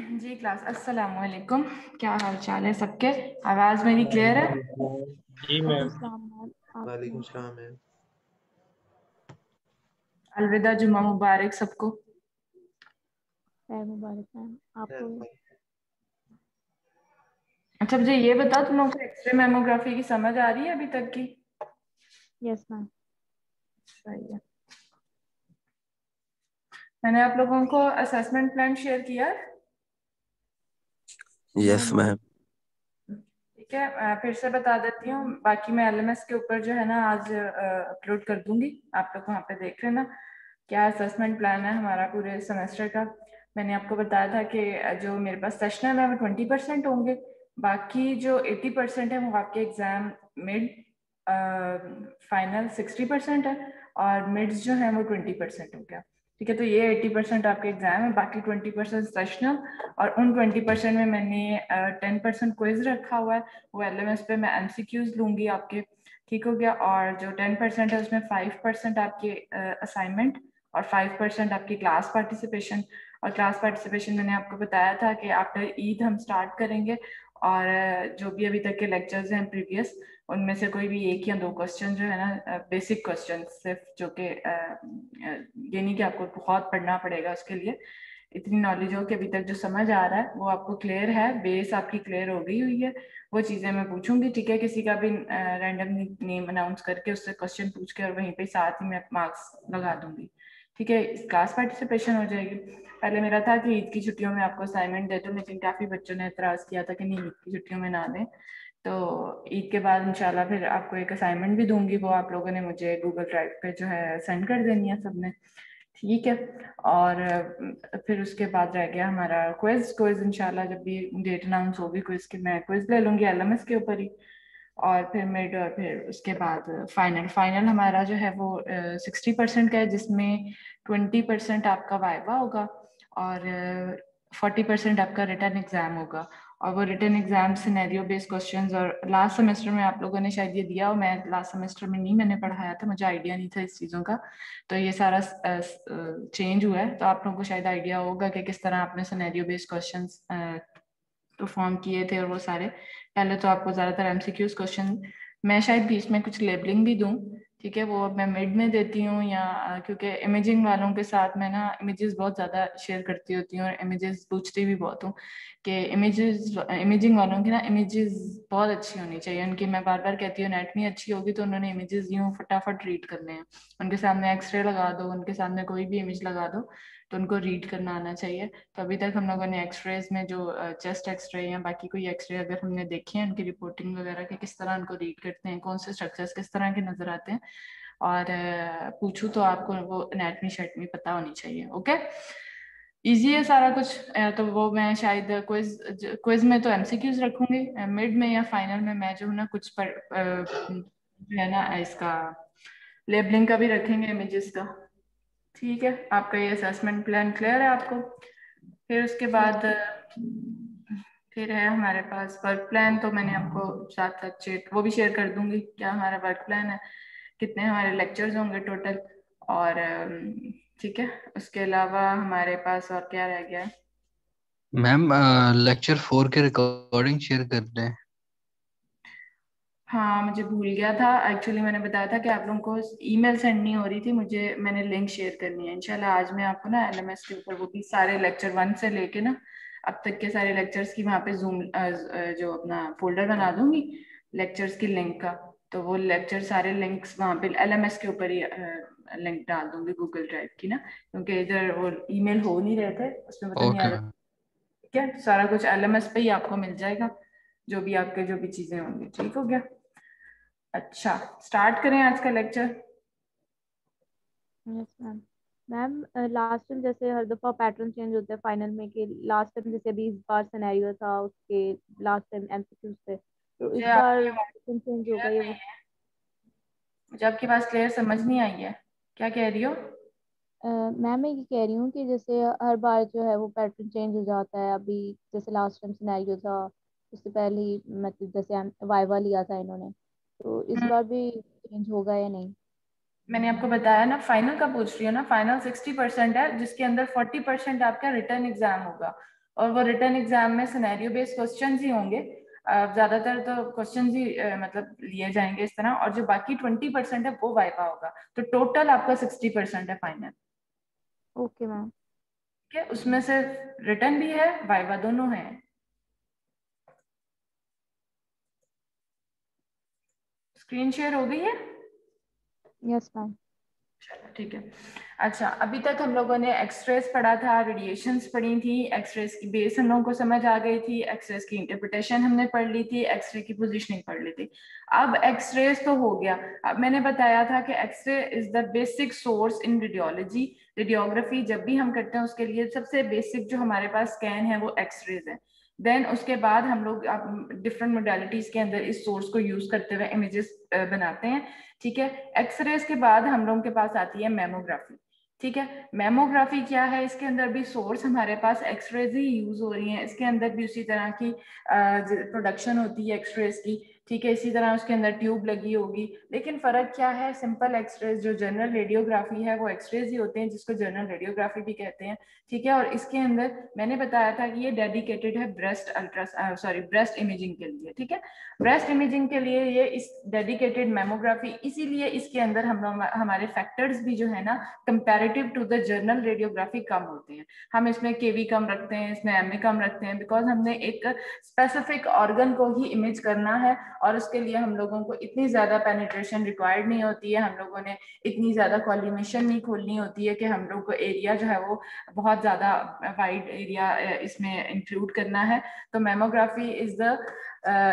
जी class अस्सलाम वालेकुम। क्या हाल चाल है सबके? आवाज़ मेरी क्लियर है? जी मैम वालेकुम सलाम मैम अलविदा जुम्मा मुबारक सबको। मुबारक मैम आपको अच्छा मुझे ये बताओ तुम लोग को एक्सरे मेमोग्राफी की समझ आ रही है अभी तक की? यस मैम सही है। मैंने आप लोगों को असेसमेंट प्लान शेयर किया है। यस मैम ठीक है फिर से बता देती हूँ, बाकी मैं एलएमएस के ऊपर जो है ना आज अपलोड कर दूँगी। आप लोग वहाँ पे देख लेना, क्या असेसमेंट प्लान है हमारा पूरे सेमेस्टर का। मैंने आपको बताया था कि जो मेरे पास सेशनल है वो ट्वेंटी परसेंट होंगे। बाकी जो एटी परसेंट है, वो आपके exam mid final sixty percent है, और मिड्स जो है, वो ट्वेंटी परसेंट हो गया। ठीक है तो ये एट्टी परसेंट आपके एग्ज़ाम है, बाकी ट्वेंटी परसेंट सेशनल और उन ट्वेंटी परसेंट में मैंने टेन परसेंट क्विज रखा हुआ है, वो एलएमएस पे मैं एम लूँगी आपके, ठीक हो गया? और जो टेन परसेंट है उसमें फाइव परसेंट आपके असाइनमेंट और फाइव परसेंट आपकी क्लास पार्टिसिपेशन और क्लास पार्टिसिपेशन मैंने आपको बताया था कि आफ्टर ईद हम स्टार्ट करेंगे और जो भी अभी तक के लेक्चर्स हैं प्रीवियस उनमें से कोई भी एक या दो क्वेश्चन जो है ना बेसिक क्वेश्चन सिर्फ़ जो कि ये नहीं कि आपको बहुत पढ़ना पड़ेगा उसके लिए। इतनी नॉलेज हो कि अभी तक जो समझ आ रहा है, वो आपको क्लियर है बेस आपकी क्लियर हो गई हुई है। वो चीज़ें मैं पूछूँगी, ठीक है? किसी का भी रैंडम नेम अनाउंस करके उससे क्वेश्चन पूछ के और वहीं पे साथ ही मैं मार्क्स लगा दूँगी। ठीक है? क्लास पार्टिसिपेशन हो जाएगी। पहले मेरा था कि ईद की छुट्टियों में आपको असाइनमेंट दे दो, लेकिन काफ़ी बच्चों ने एतराज़ किया था कि नहीं, ईद की छुट्टियों में ना दें। तो ईद के बाद इंशाल्लाह फिर आपको एक असाइनमेंट भी दूँगी वो आप लोगों ने मुझे गूगल ड्राइव पे जो है सेंड कर देनी है सबने। ठीक है? और फिर उसके बाद रह गया हमारा क्विज क्विज इंशाल्लाह जब भी डेट अनाउंस होगी क्विज की, मैं क्विज ले लूँगी एल के ऊपर ही। और फिर मिड और फिर उसके बाद फाइनल फाइनल हमारा जो है वो सिक्सटी परसेंट का है, जिसमें ट्वेंटी परसेंट आपका वाइवा होगा और फोर्टी परसेंट आपका रिटर्न एग्ज़ाम होगा। और वो return exam scenario based questions और लास्ट सेमेस्टर में आप लोगों ने शायद ये दिया और मैं लास्ट सेमेस्टर में नहीं, मैंने पढ़ाया था, मुझे आइडिया नहीं था इस चीज़ों का। तो ये सारा चेंज हुआ है। तो आप लोगों को शायद आइडिया होगा कि किस तरह आपने सिनेरियो बेस्ड क्वेश्चन परफॉर्म किए थे और वो सारे। पहले तो आपको ज़्यादातर एम क्वेश्चन मैं शायद बीच में कुछ लेबलिंग भी दूँ ठीक है, वो अब मैं मिड में देती हूँ या, क्योंकि इमेजिंग वालों के साथ मैं ना इमेजेस बहुत ज़्यादा शेयर करती होती हूँ और इमेजेस पूछती भी बहुत हूँ कि इमेजेस इमेजिंग वालों की ना इमेजेस बहुत अच्छी होनी चाहिए। उनकी मैं बार बार कहती हूँ नेटमी अच्छी होगी तो उन्होंने इमेजेस यूँ फटाफट रीड करने हैं। उनके सामने एक्सरे लगा दो, उनके सामने कोई भी इमेज लगा दो। तो उनको रीड करना आना चाहिए। तो अभी तक हम लोगों ने एक्सरेज में जो चेस्ट एक्सरे या बाकी कोई एक्सरे अगर हमने देखे हैं, उनकी रिपोर्टिंग वगैरह के किस तरह उनको रीड करते हैं, कौन से स्ट्रक्चर्स किस तरह के नज़र आते हैं, और पूछूँ तो आपको वो एनेटमी शर्टमी पता होनी चाहिए ओके इजी है सारा कुछ। तो वो मैं शायद क्विज क्विज में तो एमसीक्यूज रखूँगी। मिड में या फाइनल में मैं जो हूँ ना, कुछ पर है ना, इसका लेबलिंग का भी रखेंगे इमेजेस का। ठीक है, आपका ये असेसमेंट प्लान क्लियर है आपको? फिर उसके बाद, फिर है हमारे पास वर्क प्लान तो मैंने आपको साथ साथ चेट वो भी शेयर कर दूँगी, क्या हमारा वर्क प्लान है, कितने हमारे लेक्चर्स होंगे टोटल और ठीक है, उसके अलावा हमारे पास और क्या रह गया मैम लेक्चर फोर के रिकॉर्डिंग शेयर कर दें हाँ मुझे भूल गया था। एक्चुअली मैंने बताया था कि आप लोगों को ईमेल सेंड नहीं हो रही थी। मुझे मैंने लिंक शेयर करनी है। इंशाल्लाह आज मैं आपको ना एलएमएस के ऊपर वो भी सारे लेक्चर वन से लेके ना अब तक के सारे लेक्चर्स की वहाँ पे जूम जो अपना फोल्डर बना दूँगी लेक्चर्स की लिंक का। तो वो लेक्चर सारे लिंक्स वहाँ पे एलएमएस के ऊपर ही लिंक डाल दूँगी गूगल ड्राइव की ना। क्योंकि इधर वो ईमेल हो नहीं रहे थे उसमें पता नहीं आ ठीक है सारा कुछ एलएमएस पे ही आपको मिल जाएगा जो भी आपके जो भी चीज़ें होंगी। ठीक हो गया? अच्छा स्टार्ट करें आज का lecture yes ma'am ma'am last time जैसे हर दफ़ा पैटर्न चेंज होते हैं फाइनल में कि लास्ट टाइम जैसे अभी इस बार सिनेरियो था उसके लास्ट टाइम एमसीक्यूज थे तो इस बार पैटर्न चेंज होगा ये मुझे आपकी बात क्लियर समझ नहीं आई है क्या कह रही हो? मैम मैं ये कह रही हूँ कि जैसे हर बार जो है वो पैटर्न चेंज हो जाता है। अभी जैसे लास्ट टाइम सिनेरियो था उससे पहले ही मतलब जैसे वाइवा लिया था इन्होंने तो इस हम्म। बार भी चेंज होगा या नहीं? मैंने आपको बताया ना फाइनल का पूछ रही हूँ ना फाइनल सिक्सटी परसेंट है जिसके अंदर फोर्टी परसेंट आपका रिटर्न एग्ज़ाम होगा। और वो रिटर्न एग्ज़ाम में सिनेरियो बेस्ड क्वेश्चन ही होंगे। ज़्यादातर तो क्वेश्चन ही मतलब लिए जाएँगे इस तरह और जो बाकी ट्वेंटी परसेंट है वो वाइवा होगा। तो टोटल आपका सिक्सटी परसेंट है फाइनल ओके मैम ठीक है? उसमें से रिटर्न भी है वाइवा दोनों है। स्क्रीन शेयर हो गई है? यस मैम ठीक है। अच्छा अभी तक हम लोगों ने एक्सरेस पढ़ा था रेडिएशंस पढ़ी थी एक्सरेस की बेस हम लोगों को समझ आ गई थी एक्सरेस की इंटरप्रिटेशन हमने पढ़ ली थी एक्सरे की पोजीशनिंग पढ़ ली थी। अब एक्सरेस तो हो गया। अब मैंने बताया था कि X ray is the basic source in radiology radiography जब भी हम करते हैं उसके लिए सबसे बेसिक जो हमारे पास स्कैन है वो एक्सरेज है। देन उसके बाद हम लोग आप डिफरेंट मोडालिटीज के अंदर इस सोर्स को यूज़ करते हुए इमेजेस बनाते हैं, ठीक है? एक्सरेज के बाद हम लोगों के पास आती है मेमोग्राफी ठीक है? मेमोग्राफी क्या है? इसके अंदर भी सोर्स हमारे पास एक्सरेज ही यूज़ हो रही है। इसके अंदर भी उसी तरह की प्रोडक्शन होती है एक्सरेज की। ठीक है, इसी तरह उसके अंदर ट्यूब लगी होगी। लेकिन फ़र्क क्या है? सिंपल एक्सरेज जो जनरल रेडियोग्राफी है, वो एक्सरेज ही होते हैं, जिसको जनरल रेडियोग्राफी भी कहते हैं। ठीक है, और इसके अंदर मैंने बताया था कि ये डेडिकेटेड है breast ultra sorry breast imaging के लिए, ठीक है? ब्रेस्ट इमेजिंग के लिए ये इस डेडिकेटेड मेमोग्राफी इसीलिए इसके अंदर हम हमारे फैक्टर्स भी जो है ना comparative to the general radiography कम होते हैं। हम इसमें केवी कम रखते हैं, इसमें एमए कम रखते हैं बिकॉज़ हमने एक स्पेसिफिक ऑर्गन को ही इमेज करना है और उसके लिए हम लोगों को इतनी ज़्यादा पेनिट्रेशन रिक्वायर्ड नहीं होती है, हम लोगों ने इतनी ज़्यादा कॉलिमेशन नहीं खोलनी होती है कि हम लोग को एरिया जो है वो बहुत ज़्यादा वाइड एरिया इसमें इंक्लूड करना है। तो mammography is the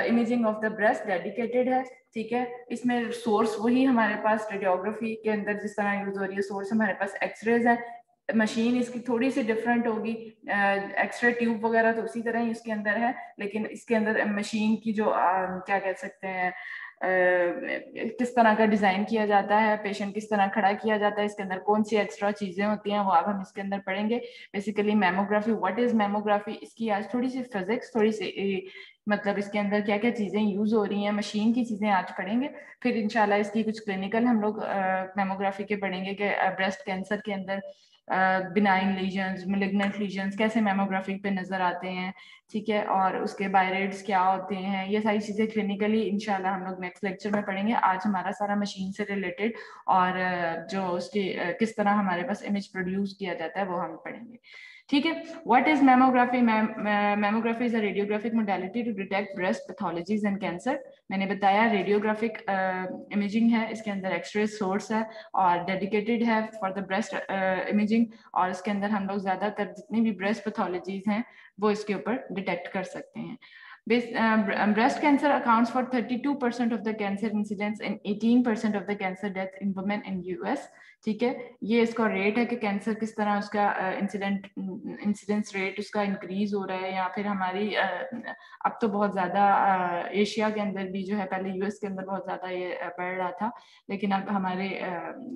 imaging of the breast dedicated है, ठीक है? इसमें सोर्स वही हमारे पास रेडियोग्राफी के अंदर जिस तरह यूज़ हो रही है सोर्स हमारे पास एक्सरेज है। मशीन इसकी थोड़ी सी डिफरेंट होगी। एक्स्ट्रा ट्यूब वगैरह तो उसी तरह ही इसके अंदर है लेकिन इसके अंदर मशीन की जो आ, क्या कह सकते हैं किस तरह का डिज़ाइन किया जाता है पेशेंट किस तरह खड़ा किया जाता है इसके अंदर कौन सी एक्स्ट्रा चीज़ें होती हैं वो अब हम इसके अंदर पढ़ेंगे। Basically mammography what is mammography इसकी आज थोड़ी सी फिजिक्स थोड़ी सी मतलब इसके अंदर क्या क्या चीज़ें यूज़ हो रही हैं मशीन की चीज़ें आज पढ़ेंगे। फिर इनशाला इसकी कुछ क्लिनिकल हम लोग मेमोग्राफी के पढ़ेंगे कि ब्रेस्ट कैंसर के अंदर बिनाइन लीजन्स मिलिग्नेंट लीजन्स कैसे मेमोग्राफिक पे नज़र आते हैं, ठीक है? और उसके बायरेट्स क्या होते हैं? ये सारी चीज़ें क्लिनिकली इंशाल्लाह हम लोग नेक्स्ट लेक्चर में पढ़ेंगे। आज हमारा सारा मशीन से रिलेटेड और जो उसकी किस तरह हमारे पास इमेज प्रोड्यूस किया जाता है वो हम पढ़ेंगे। ठीक है? What is mammography mammography is a radiographic modality to detect breast pathologies and cancer मैंने बताया रेडियोग्राफिक इमेजिंग है, इसके अंदर एक्सरे सोर्स है और डेडिकेटेड है फॉर द ब्रेस्ट इमेजिंग और इसके अंदर हम लोग ज़्यादातर जितनी भी ब्रेस्ट पैथोलॉजीज हैं, वो इसके ऊपर डिटेक्ट कर सकते हैं। Breast cancer accounts for 32% of the cancer incidence and 18% of the cancer death in women in US. ठीक है? ये इसका रेट है कि कैंसर किस तरह उसका इंसिडेंट इंसिडेंस रेट उसका इंक्रीज हो रहा है या फिर हमारी uh, अब तो बहुत ज़्यादा एशिया uh, के अंदर भी जो है पहले यूएस के अंदर बहुत ज़्यादा ये बढ़ रहा था लेकिन अब हमारे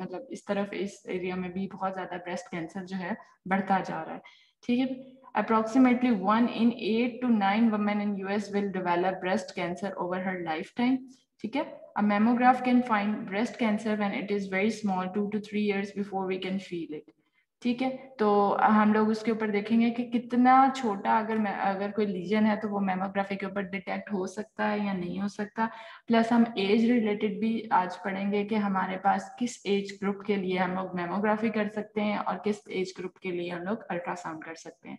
मतलब इस तरफ़ इस एरिया में भी बहुत ज़्यादा ब्रेस्ट कैंसर जो है बढ़ता जा रहा है। ठीक है? Approximately one in eight to nine women in US will develop breast cancer over her lifetime. Okay? A mammograph can find breast cancer when it is very small, two to three years before we can feel it. ठीक है? तो हम लोग उसके ऊपर देखेंगे कि कितना छोटा अगर अगर कोई लीजन है तो वो मेमोग्राफी के ऊपर डिटेक्ट हो सकता है या नहीं हो सकता। प्लस हम एज रिलेटेड भी आज पढ़ेंगे कि हमारे पास किस एज ग्रुप के लिए हम लोग मेमोग्राफी कर सकते हैं और किस एज ग्रुप के लिए हम लोग अल्ट्रासाउंड कर सकते हैं।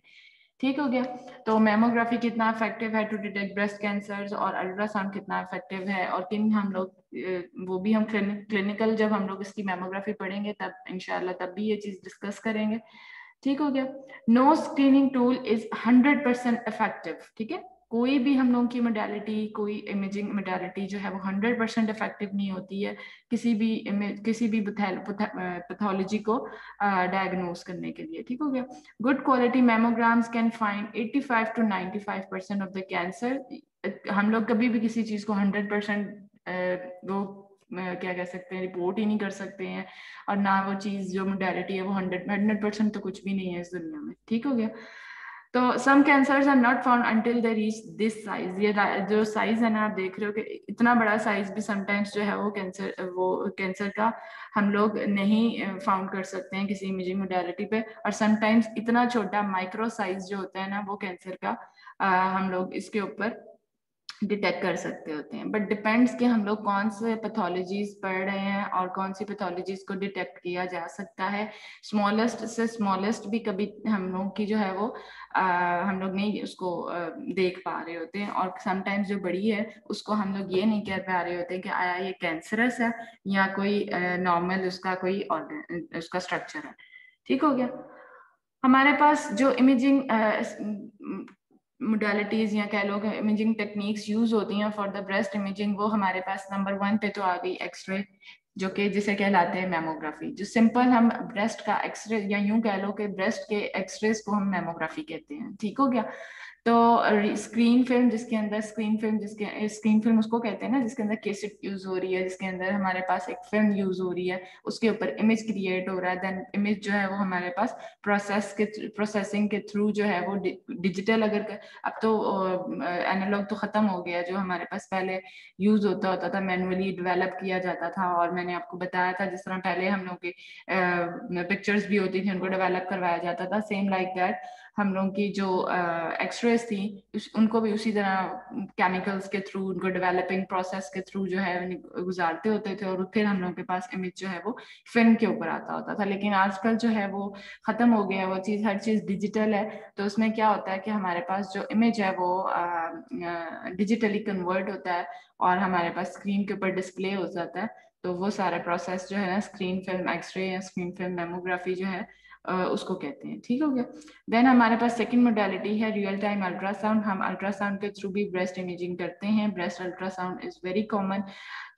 ठीक हो गया। तो मेमोग्राफी कितना इफ़ेक्टिव है टू डिटेक्ट ब्रेस्ट कैंसर और अल्ट्रासाउंड कितना इफ़ेक्टिव है और किन हम लोग वो भी हम क्लिनिकल जब हम लोग इसकी मेमोग्राफी पढ़ेंगे तब इनशाला तब भी ये चीज़ डिस्कस करेंगे। ठीक हो गया। No screening tool is hundred percent effective ठीक है? कोई भी हम लोगों की मोडालिटी कोई इमेजिंग मोडालिटी जो है वो हंड्रेड परसेंट इफ़ेक्टिव नहीं होती है किसी भी किसी भी पैथोलॉजी को डायग्नोज uh, करने के लिए ठीक हो गया? Good quality mammograms can find 85 to 95 percent of the cancer हम लोग कभी भी किसी चीज़ को हंड्रेड परसेंट वो क्या कह सकते हैं रिपोर्ट ही नहीं कर सकते हैं और ना वो चीज़ जो मोडालिटी है वो हंड्रेड हंड्रेड परसेंट तो कुछ भी नहीं है इस दुनिया में ठीक हो गया? तो some cancers are not found until they reach this size ये जो साइज़ है ना आप देख रहे हो कि इतना बड़ा साइज़ भी समटाइम्स जो है वो कैंसर वो कैंसर का हम लोग नहीं फाउंड कर सकते हैं किसी इमेजिंग मोडालिटी पे। और समटाइम्स इतना छोटा माइक्रो साइज़ जो होता है ना वो कैंसर का आ, हम लोग इसके ऊपर डिटेक्ट कर सकते होते हैं। बट डिपेंड्स कि हम लोग कौन से पैथोलॉजीज पढ़ रहे हैं और कौन सी पैथोलॉजीज को डिटेक्ट किया जा सकता है। स्मॉलेस्ट से स्मॉलेस्ट भी कभी हम लोग की जो है वो आ, हम लोग नहीं उसको आ, देख पा रहे होते हैं। और समटाइम्स जो बड़ी है उसको हम लोग ये नहीं कह पा रहे होते कि आया ये कैंसरस है या कोई नॉर्मल उसका कोई ऑर्गन उसका स्ट्रक्चर है। ठीक हो गया? हमारे पास जो इमेजिंग मोडालिटीज या कह लो इमेजिंग टेक्निक्स यूज़ होती हैं फॉर द ब्रेस्ट इमेजिंग वो हमारे पास नंबर वन पे तो आ गई एक्सरे जो कि जिसे कहलाते हैं मेमोग्राफी जो सिंपल हम ब्रेस्ट का एक्सरे या यूँ कह लो कि ब्रेस्ट के एक्सरेज को हम मेमोग्राफी कहते हैं। ठीक हो गया? तो स्क्रीन फ़िल्म जिसके अंदर स्क्रीन फ़िल्म जिसके स्क्रीन फ़िल्म उसको कहते हैं ना जिसके अंदर केसेट यूज़ हो रही है जिसके अंदर हमारे पास एक फ़िल्म यूज़ हो रही है उसके ऊपर इमेज क्रिएट हो रहा है देन इमेज जो है वो हमारे पास प्रोसेस के प्रोसेसिंग के थ्रू जो है वो डिजिटल अगर कर, अब तो एनालॉग तो खत्म हो गया जो हमारे पास पहले यूज़ होता होता था मैनुअली डिवेलप किया जाता था और मैंने आपको बताया था जिस तरह पहले हम लोग के पिक्चर्स भी होती थी उनको डेवलप करवाया जाता था सेम लाइक दैट हम लोग की जो एक्सरेज थी उनको भी उसी तरह केमिकल्स के थ्रू उनको डेवलपिंग प्रोसेस के थ्रू जो है गुजारते होते थे और फिर हम लोग के पास इमेज जो है वो फ़िल्म के ऊपर आता होता था। लेकिन आजकल जो है वो खत्म हो गया है, वो चीज़, हर चीज़ डिजिटल है तो उसमें क्या होता है कि हमारे पास जो इमेज है वो डिजिटली कन्वर्ट होता है और हमारे पास स्क्रीन के ऊपर डिस्प्ले हो जाता है तो वो सारा प्रोसेस जो है ना स्क्रीन फ़िल्म एक्सरे या स्क्रीन फ़िल्म मेमोग्राफी जो है उसको कहते हैं। ठीक हो गया? देन हमारे पास सेकंड मोडालिटी है रियल टाइम अल्ट्रासाउंड हम अल्ट्रासाउंड के थ्रू भी ब्रेस्ट इमेजिंग करते हैं। Breast ultrasound is very common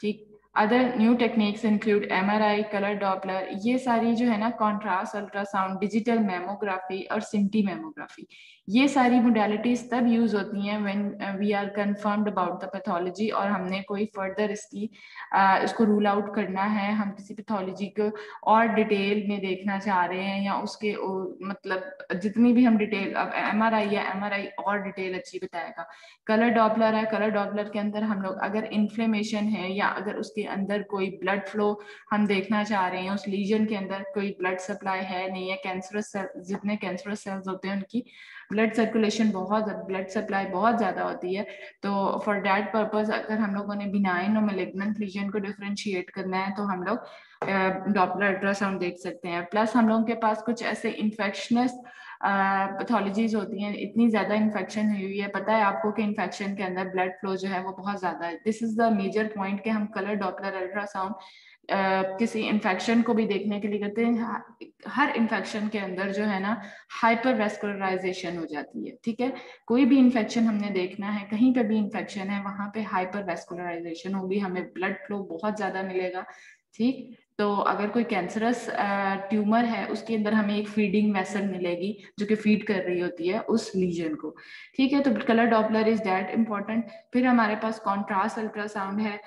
ठीक? Other new techniques include M R I colour Doppler ये सारी जो है ना कॉन्ट्रास्ट अल्ट्रासाउंड डिजिटल मेमोग्राफी और सिंटी मेमोग्राफी ये सारी मोडेलिटीज तब यूज़ होती हैं when we are confirmed about the pathology और हमने कोई फर्दर इसकी uh, इसको रूल आउट करना है। हम किसी पैथोलॉजी को और डिटेल में देखना चाह रहे हैं या उसके ओ, मतलब जितनी भी हम डिटेल अब एम या एम आर आई और डिटेल अच्छी बताएगा। कलर डॉपलर है कलर डॉपलर के अंदर हम लोग अगर इन्फ्लेमेशन है या अगर उसके अंदर कोई ब्लड फ्लो हम देखना चाह रहे हैं, उस लीजन के अंदर कोई ब्लड सप्लाई है नहीं है कैंसरस जितने कैंसरस सेल्स होते हैं उनकी ब्लड सर्कुलेशन बहुत ब्लड सप्लाई बहुत ज़्यादा होती है। तो फॉर डैट पर्पज अगर हम लोगों ने बिनाइन और मेलेग्नेंट लीजन को डिफ्रेंशिएट करना है तो हम लोग डॉपलर अल्ट्रासाउंड देख सकते हैं। प्लस हम लोगों के पास कुछ ऐसे इन्फेक्शनस पैथोलॉजीज होती हैं, इतनी ज़्यादा इन्फेक्शन हुई हुई है। पता है आपको कि इन्फेक्शन के अंदर ब्लड फ्लो जो है वो बहुत ज़्यादा है। This is the major point कि हम कलर डॉपलर अल्ट्रासाउंड किसी इन्फेक्शन को भी देखने के लिए करते हैं। हर इन्फेक्शन के अंदर जो है ना हाइपर वेस्कुलराइजेशन हो जाती है, ठीक है? कोई भी इन्फेक्शन हमने देखना है, कहीं पे भी इन्फेक्शन है, वहाँ पे हाइपर वेस्कुलराइजेशन होगी। हमें ब्लड फ्लो बहुत ज़्यादा मिलेगा, ठीक? तो अगर कोई कैंसरस ट्यूमर है, उसके अंदर हमें एक फीडिंग वेसल मिलेगी, जो कि फ़ीड कर रही होती है उस लीजन को। ठीक है? तो colour Doppler is that important फिर हमारे पास कॉन्ट्रास्ट अल्ट्रासाउंड है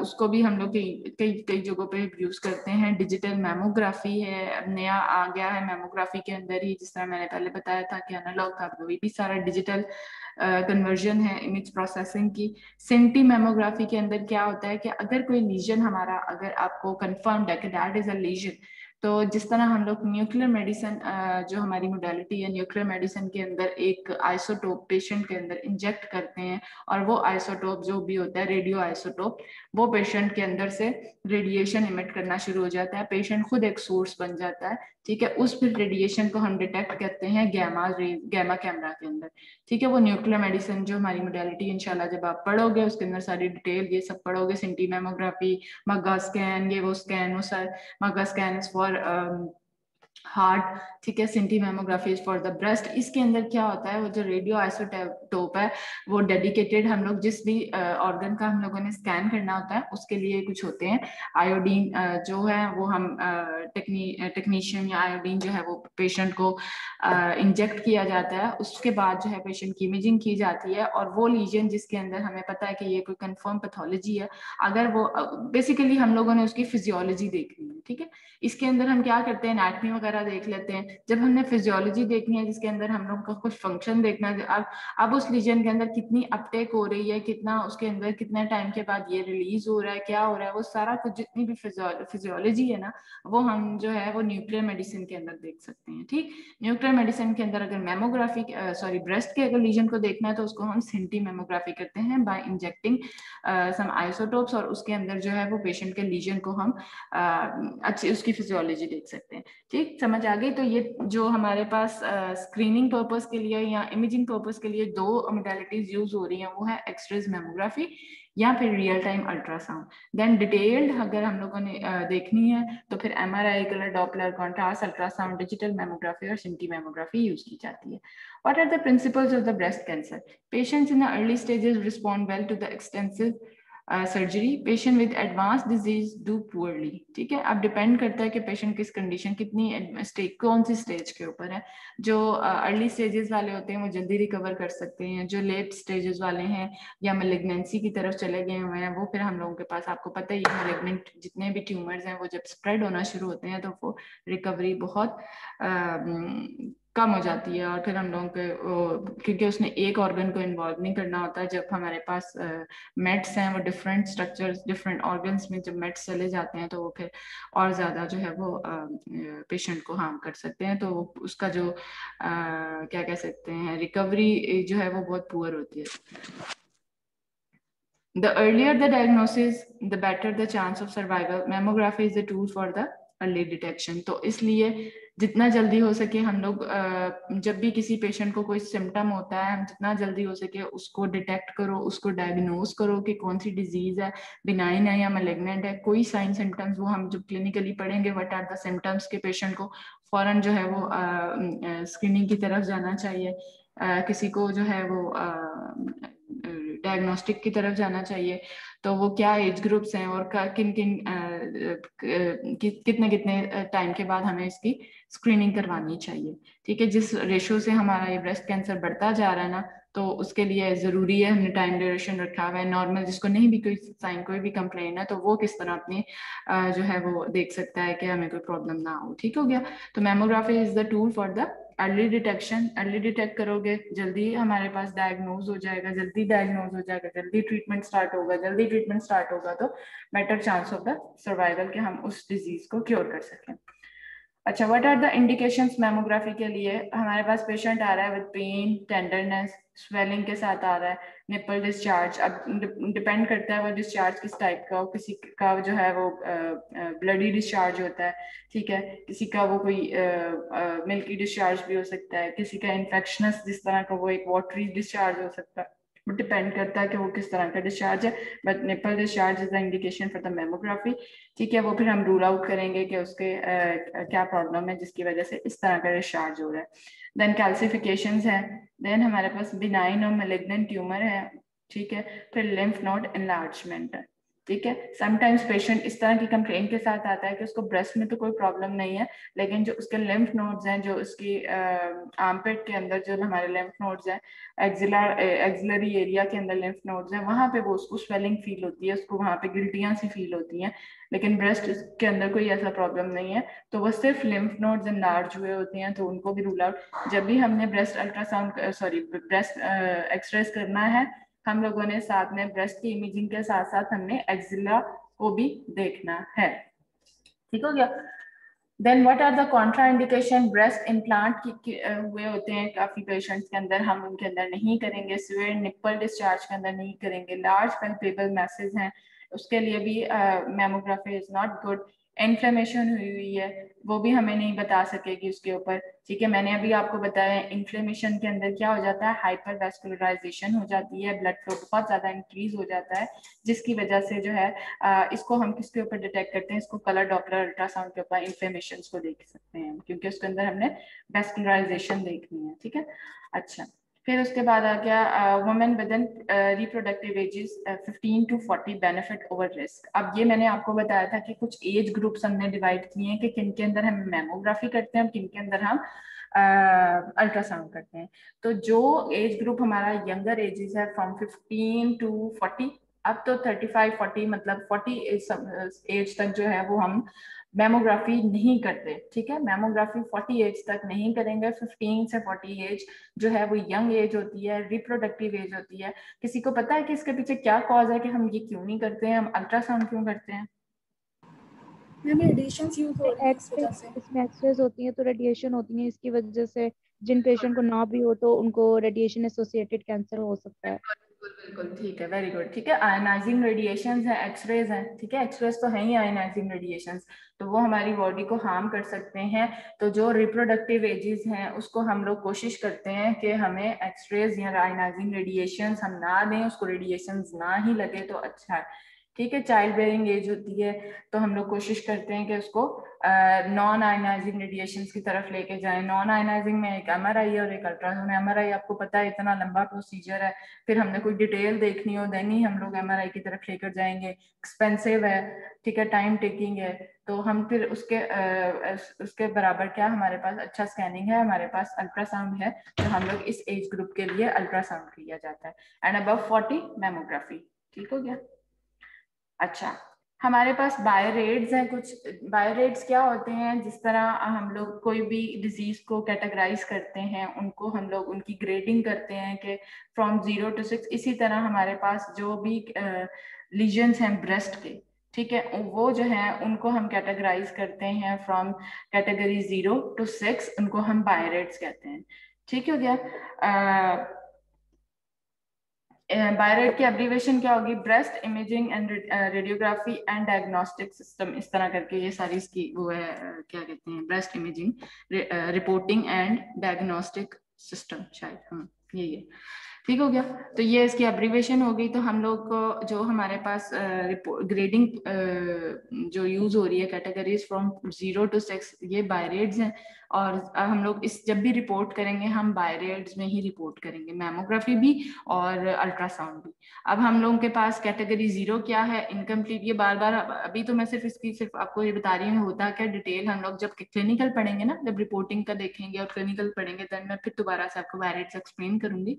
उसको भी हम लोग कई कई जगहों पे यूज़ करते हैं। डिजिटल मेमोग्राफी है, नया आ गया है मेमोग्राफी के अंदर ही, जिस तरह मैंने पहले बताया था कि एनालॉग था भी सारा डिजिटल कन्वर्जन है इमेज प्रोसेसिंग की। सेंटी मेमोग्राफी के अंदर क्या होता है कि अगर कोई लीजन हमारा, अगर आपको कंफर्म्ड है कि दैट इज़ अ लीजन तो जिस तरह हम लोग न्यूक्लियर मेडिसिन जो हमारी मोडालिटी है न्यूक्लियर मेडिसिन के अंदर एक आइसोटोप पेशेंट के अंदर इंजेक्ट करते हैं और वो आइसोटोप जो भी होता है रेडियो आइसोटोप वो पेशेंट के अंदर से रेडिएशन इमिट करना शुरू हो जाता है। पेशेंट खुद एक सोर्स बन जाता है, ठीक है? उस फिर रेडिएशन को हम डिटेक्ट करते हैं गैमा गैमा कैमरा के अंदर, ठीक है? वो न्यूक्लियर मेडिसिन जो हमारी मोडेलिटी इंशाल्लाह जब आप पढ़ोगे, उसके अंदर सारी डिटेल ये सब पढ़ोगे सिंटी मेमोग्राफी मग्गा स्कैन ये वो स्कैन वो सर मग्गा scan is for um, heart, ठीक है, scintimammography for the breast इसके अंदर क्या होता है, वो जो रेडियो आइसोटोप है, वो डेडिकेटेड हम लोग जिस भी ऑर्गन का हम लोगों ने स्कैन करना होता है, उसके लिए कुछ होते हैं। आयोडीन जो है, वो हम टेक्नी टेक्नीशियन या आयोडीन जो है, वो पेशेंट को इंजेक्ट किया जाता है। उसके बाद जो है पेशेंट की इमेजिंग की जाती है और वो लीजन जिसके अंदर हमें पता है कि ये कोई कन्फर्म पैथोलॉजी है, अगर वो बेसिकली हम लोगों ने उसकी फिजियोलॉजी देखनी है, ठीक है? इसके अंदर हम क्या करते हैं एटमी वगैरह देख लेते हैं। जब हमने फिजियोलॉजी देखनी है, जिसके अंदर हम लोग का कुछ फ़ंक्शन देखना है अब अब उस लीजन के अंदर कितनी अपटेक हो रही है, कितना उसके अंदर कितने टाइम के बाद ये रिलीज़ हो रहा है, क्या हो रहा है, वो सारा कुछ जितनी भी फिजियोलॉजी है ना, वो हम जो है, वो न्यूक्लियर मेडिसिन के अंदर देख सकते हैं, ठीक? न्यूक्लियर मेडिसिन के अंदर अगर मेमोग्राफी सॉरी ब्रेस्ट के अगर लीजन को देखना है तो उसको हम सिंटी मेमोग्राफी करते हैं बाय इंजेक्टिंग सम आइसोटोप्स और उसके अंदर जो है, वो पेशेंट के लीजन को हम अच्छी, उसकी फिजियोलॉजी देख सकते हैं, ठीक? समझ आ गई। तो ये जो हमारे पास स्क्रीनिंग पर्पज के लिए या इमेजिंग पर्पज के लिए दो मोडेलिटीज यूज़ हो रही हैं वो है एक्सरेज मेमोग्राफी या फिर real time ultrasound then detailed अगर हम लोगों ने uh, देखनी है तो फिर M R I colour Doppler contrast ultrasound digital mammography और सिंटी मेमोग्राफी यूज़ की जाती है। What are the principles of the breast cancer Patients in the early stages respond well to the extensive surgery patient with advance disease do poorly ठीक है? अब depend करता है कि पेशेंट किस कंडीशन कितनी स्टेज कौन सी स्टेज के ऊपर है? जो अर्ली uh, स्टेजेस वाले होते हैं वो जल्दी रिकवर कर सकते हैं जो लेट स्टेजेस वाले हैं या मलिग्नेंसी की तरफ़ चले गए हुए हैं वो फिर हम लोगों के पास आपको पता ही मलिग्नेंट जितने भी ट्यूमर्स हैं वो जब स्प्रेड होना शुरू होते हैं तो वो रिकवरी बहुत uh, कम हो जाती है और फिर हम लोगों के क्योंकि उसने एक ऑर्गन को इन्वॉल्व नहीं करना होता जब हमारे पास मेट्स हैं वो डिफरेंट स्ट्रक्चर्स डिफरेंट ऑर्गन्स में जब मेट्स चले जाते हैं तो वो फिर और ज़्यादा जो है वो पेशेंट को हार्म कर सकते हैं तो उसका जो आ, क्या कह सकते हैं रिकवरी जो है वो बहुत पुअर होती है The earlier the diagnosis, the better the chance of survival. Mammography is the tool for the early detection. तो इसलिए जितना जल्दी हो सके हम लोग जब भी किसी पेशेंट को कोई सिम्टम होता है हम जितना जल्दी हो सके उसको डिटेक्ट करो उसको डायग्नोज करो कि कौन सी डिज़ीज़ है बिनाइन है या मेलेग्नेंट है। कोई साइन सिम्टम्स वो हम जब क्लिनिकली पढ़ेंगे वट आर द सिम्टम्स के पेशेंट को फ़ौरन जो है वो स्क्रीनिंग की तरफ़ जाना चाहिए। आ, किसी को जो है वो डायग्नोस्टिक की तरफ़ जाना चाहिए। तो वो क्या एज ग्रुप्स हैं और किन किन कितने कितने टाइम के बाद हमें इसकी स्क्रीनिंग करवानी चाहिए। ठीक है, जिस रेशो से हमारा ये ब्रेस्ट कैंसर बढ़ता जा रहा है ना तो उसके लिए ज़रूरी है, हमने टाइम ड्यूरेशन रखा हुआ है। नॉर्मल जिसको नहीं भी कोई साइन कोई भी कंप्लेन है तो वो किस तरह अपनी जो है वो देख सकता है कि हमें कोई प्रॉब्लम ना हो। ठीक हो गया? तो mammography is the tool for the early detection early detect करोगे, जल्दी हमारे पास डायग्नोज हो जाएगा, जल्दी डायग्नोज हो जाएगा, जल्दी ट्रीटमेंट स्टार्ट होगा, जल्दी ट्रीटमेंट स्टार्ट होगा तो बेटर चांस द सर्वाइवल के हम उस डिज़ीज़ को क्योर कर सकें। अच्छा what are the indication mammography के लिए? हमारे पास पेशेंट आ रहा है विद पेन टेंडरनेस स्वेलिंग के साथ आ रहा है निपल डिस्चार्ज अब डिपेंड करता है वो डिस्चार्ज किस टाइप का हो किसी का जो है वो ब्लडी डिस्चार्ज होता है, ठीक है? किसी का वो कोई मिल्की डिस्चार्ज भी हो सकता है, किसी का इन्फेक्शनस जिस तरह का वो एक वाटरी डिस्चार्ज हो सकता है। वो डिपेंड करता है कि वो किस तरह का डिस्चार्ज है but nipple discharge is the indication for the mammography ठीक है? वो फिर हम रूल आउट करेंगे कि उसके uh, क्या प्रॉब्लम है जिसकी वजह से इस तरह का डिस्चार्ज हो रहा है। देन कैल्सिफिकेशन है देन हमारे पास बिनाइन और मेलेग्नेंट ट्यूमर है ठीक है? फिर लिम्फ नोड एनलार्जमेंट है। ठीक है? समटाइम्स पेशेंट इस तरह की कंप्लेन के साथ आता है कि उसको ब्रेस्ट में तो कोई प्रॉब्लम नहीं है, लेकिन जो उसके लिम्फ नोड्स हैं, जो उसकी आर्मपेट के अंदर जो हमारे लिम्फ नोड्स हैं एक्सिलर एक्सिलरी एरिया के अंदर लिम्फ नोड्स हैं, वहाँ पे वो उसको स्वेलिंग फील होती है, उसको वहाँ पे गिल्टियाँ सी फील होती हैं, लेकिन ब्रेस्ट के अंदर कोई ऐसा प्रॉब्लम नहीं है तो वो सिर्फ़ लिम्फ नोड्स लार्ज हुए होते हैं तो उनको भी रूल आउट जब भी हमने breast ultrasound sorry breast X rays करना है हम लोगों ने साथ में ब्रेस्ट की इमेजिंग के साथ साथ हमने एक्सिला को भी देखना है। ठीक हो गया? Then what are the contraindication breast implant हुए होते हैं? काफ़ी पेशेंट्स के अंदर हम उनके अंदर नहीं करेंगे। सिवियर निप्पल डिस्चार्ज के अंदर नहीं करेंगे। लार्ज पेल्पेबल मैसेज हैं। उसके लिए भी mammography is not good inflammation हुई हुई है, वो भी हमें नहीं बता सकेगी उसके ऊपर। ठीक है, मैंने अभी आपको बताया इन्फ्लेमेशन के अंदर क्या हो जाता है? हाइपर वेस्कुलराइजेशन हो जाती है ब्लड फ्लो बहुत ज़्यादा इंक्रीज हो जाता है, जिसकी वजह से जो है इसको हम किसके ऊपर डिटेक्ट करते हैं? इसको कलर डॉपलर अल्ट्रासाउंड के ऊपर इन्फ्लेमेशन को देख सकते हैं क्योंकि उसके अंदर हमने वेस्कुलराइजेशन देखनी है, ठीक है? अच्छा फिर उसके बाद आ गया women with in reproductive ages 15 to 40 benefit over risk अब ये मैंने आपको बताया था कि कुछ एज ग्रुप्स हमने डिवाइड किए हैं कि किन के अंदर हम मेमोग्राफी करते हैं और किन के अंदर हम अल्ट्रासाउंड uh, करते हैं। तो जो एज ग्रुप हमारा यंगर एजेस है फ्रॉम 15 टू 40 अब तो 35 40 मतलब 40 एज तक जो है वो हम मेमोग्राफी नहीं करते ठीक है? मेमोग्राफी 40 एज तक नहीं करेंगे 15 से 40 एज जो है वो यंग एज होती है रिप्रोडक्टिव एज होती है। किसी को पता है कि इसके पीछे क्या कॉज है कि हम ये क्यों नहीं करते हैं हम अल्ट्रासाउंड क्यों करते हैं? एक्सरेज होती है तो रेडिएशन होती है इसकी वजह से जिन पेशेंट को ना भी हो तो उनको रेडिएशन एसोसिएटेड कैंसर हो सकता है। बिल्कुल ठीक है वेरी गुड ठीक है आयनाइजिंग रेडिएशन है एक्सरेज हैं, ठीक है एक्सरेज तो है ही आयनाइजिंग रेडिएशन तो वो हमारी बॉडी को हार्म कर सकते हैं तो जो रिप्रोडक्टिव एजेस हैं, उसको हम लोग कोशिश करते हैं कि हमें एक्सरेज या आयनाइजिंग रेडिएशन हम ना दें, उसको रेडिएशन ना ही लगे तो अच्छा है। ठीक है चाइल्ड बेयरिंग एज होती है तो हम लोग कोशिश करते हैं कि उसको नॉन आयनाइजिंग रेडिएशन की तरफ़ लेके जाएँ। नॉन आयनाइजिंग में एक एम और एक अल्ट्रासाउंड एम आपको पता है इतना लंबा प्रोसीजर है। फिर हमने कोई डिटेल देखनी हो देन ही हम लोग एमआरआई की तरफ़ लेकर जाएँगे। एक्सपेंसिव है ठीक है टाइम टेकिंग है। तो हम फिर उसके आ, उसके बराबर क्या हमारे पास अच्छा स्कैनिंग है हमारे पास अल्ट्रासाउंड है तो हम लोग इस एज ग्रुप के लिए अल्ट्रासाउंड किया जाता है। एंड अबव फोर्टी मेमोग्राफी ठीक हो गया? अच्छा हमारे पास बायोरेड्स हैं कुछ बायोरेड्स क्या होते हैं? जिस तरह हम लोग कोई भी डिज़ीज़ को कैटेगराइज करते हैं, उनको हम लोग, उनकी ग्रेडिंग करते हैं कि फ्रॉम ज़ीरो टू सिक्स इसी तरह हमारे पास जो भी लीजन्स हैं ब्रेस्ट के, ठीक है? वो जो है, उनको हम कैटेगराइज करते हैं from category zero to six उनको हम बायोरेड्स कहते हैं। ठीक हो गया? बायोरेट की एब्रीवेशन क्या होगी? Breast imaging and radiography and diagnostic system इस तरह करके ये सारी इसकी वो है क्या कहते हैं breast imaging reporting and diagnostic system शायद हाँ यही है। ठीक हो गया? तो ये इसकी एब्रीवेशन हो गई तो हम लोग को जो हमारे पास ग्रेडिंग जो यूज़ हो रही है categories from zero to six ये बायरेड्स हैं। और हम लोग इस, जब भी रिपोर्ट करेंगे, हम बायरेड्स में ही रिपोर्ट करेंगे। मेमोग्राफी भी और अल्ट्रासाउंड भी। अब हम लोगों के पास कैटेगरी ज़ीरो क्या है? इनकम्प्लीट ये बार बार अभी तो मैं सिर्फ़ इसकी, सिर्फ़ आपको ये बता रही हूँ, होता क्या डिटेल हम लोग जब क्लिनिकल पढ़ेंगे ना, जब रिपोर्टिंग का देखेंगे और क्लिनिकल पढ़ेंगे तो मैं फिर दोबारा से आपको बायरेड्स एक्सप्लेन करूँगी।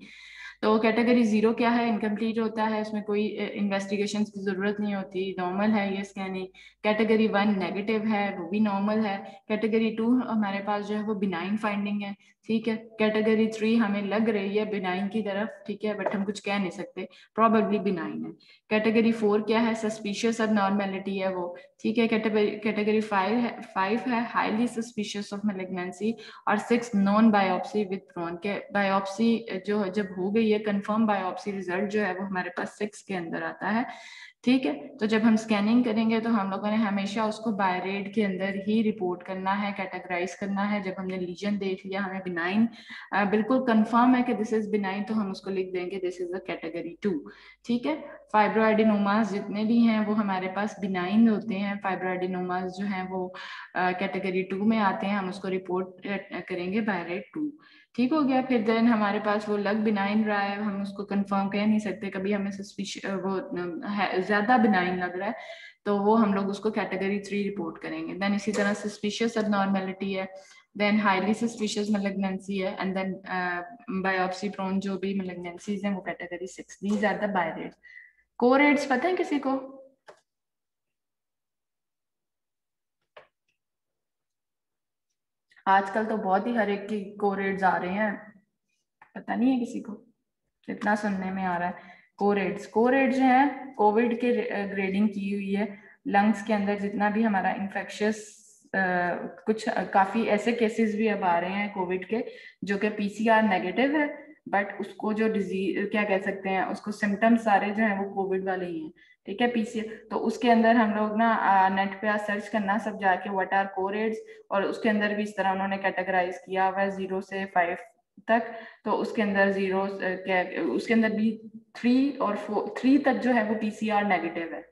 तो कैटेगरी ज़ीरो क्या है? इनकम्प्लीट होता है, उसमें कोई इन्वेस्टिगेशन की ज़रूरत नहीं होती नॉर्मल है ये स्कैनिंग कैटेगरी वन नेगेटिव है, वो भी नॉर्मल है. कैटेगरी टू हमारे पास जो है वो बिनाइन फाइंडिंग है. ठीक है? कैटेगरी थ्री हमें लग रही है बिनाइन की तरफ़, ठीक है? बट हम कुछ कह नहीं सकते। प्रॉबली बिनाइन है। कैटेगरी फोर क्या है? सस्पिशियस अब नॉर्मेलिटी है वो। ठीक है? कैटेगरी फाइव है फाइव है। हाईली सस्पिशियस ऑफ़ मेलेग्नेंसी और six known biopsy with proven के बायोप्सी जो जब हो गई है कंफर्म बायोप्सी रिज़ल्ट जो है वो हमारे पास सिक्स के अंदर आता है। ठीक है? तो जब हम स्कैनिंग करेंगे तो हम लोगों ने हमेशा उसको बायरेड के अंदर ही रिपोर्ट करना है कैटेगराइज करना है। जब हमने लीजन देख लिया, हमें बिनाइन बिल्कुल कंफर्म है कि दिस इज़ बिनाइन तो हम उसको लिख देंगे this is a category two ठीक है? फाइब्रोइडिनोमास जितने भी हैं, वो हमारे पास बिनाइन होते हैं। फाइब्रोइडिनोमास जो हैं, वो कैटेगरी टू में आते हैं। हम उसको रिपोर्ट करेंगे बायरेड टू ठीक हो गया, फिर देन हमारे पास वो लग बिनाइन रहा है, हम उसको कंफर्म कह नहीं सकते, कभी हमें वो ज़्यादा बिनाइन लग रहा है तो वो हम लोग उसको कैटेगरी थ्री रिपोर्ट करेंगे। देन इसी तरह सस्पिशियस नॉर्मेलिटी है देन हाईली सस्पिशियस मलिग्नेंसी है एंड देन बायोप्सी प्रोन जो भी मलिग्नेंसीज हैं, वो category six these are the BIRADS कोरेट्स पता है किसी को? आजकल तो बहुत ही हर एक की कोरेड्स आ रहे हैं। पता नहीं है किसी को कितना सुनने में आ रहा है। कोरेड्स कोरेड जो है, कोविड के ग्रेडिंग की हुई है। लंग्स के अंदर जितना भी हमारा इन्फेक्शियस कुछ काफ़ी ऐसे केसेस भी अब आ रहे हैं कोविड के, जो कि पीसीआर नेगेटिव है, बट उसको जो डिज़ीज़, क्या कह सकते हैं, उसको सिम्टम्स सारे जो है वो कोविड वाले ही हैं। ठीक है पीसी तो उसके अंदर हम लोग ना नेट पे सर्च करना, सब जाके व्हाट आर कोर एड्स और उसके अंदर भी इस तरह उन्होंने कैटेगराइज किया हुआ है ज़ीरो से फाइव तक। तो उसके अंदर ज़ीरो उसके अंदर भी थ्री और फोर थ्री तक जो है वो पीसीआर नेगेटिव है।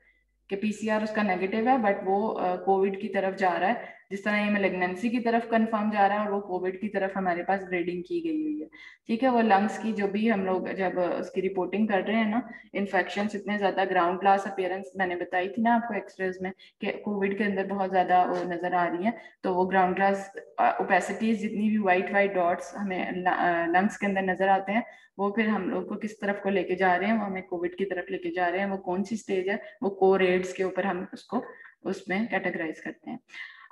कि पीसीआर उसका नेगेटिव है बट वो कोविड की तरफ़ जा रहा है। जिस तरह ये मेलेग्नेंसी की तरफ़ कंफर्म जा रहा है और वो कोविड की तरफ़ हमारे पास ग्रेडिंग की गई हुई है। ठीक है, वो लंग्स की जो भी हम लोग जब उसकी रिपोर्टिंग कर रहे हैं ना इन्फेक्शन इतने ज़्यादा ग्राउंड ग्लास अपेयरेंस मैंने बताई थी ना आपको एक्सरेज में कि कोविड के अंदर बहुत ज़्यादा नज़र आ रही है तो वो ग्राउंड क्लास ओपेसिटीज जितनी भी व्हाइट व्हाइट डॉट्स हमें लंग्स के अंदर नज़र आते हैं, वो फिर हम लोग को किस तरफ़ को लेके जा रहे हैं, वो हमें कोविड की तरफ़ लेके जा रहे हैं, वो कौन सी स्टेज है, वो को कोरेड्स के ऊपर हम उसको, उसमें कैटेगराइज करते हैं।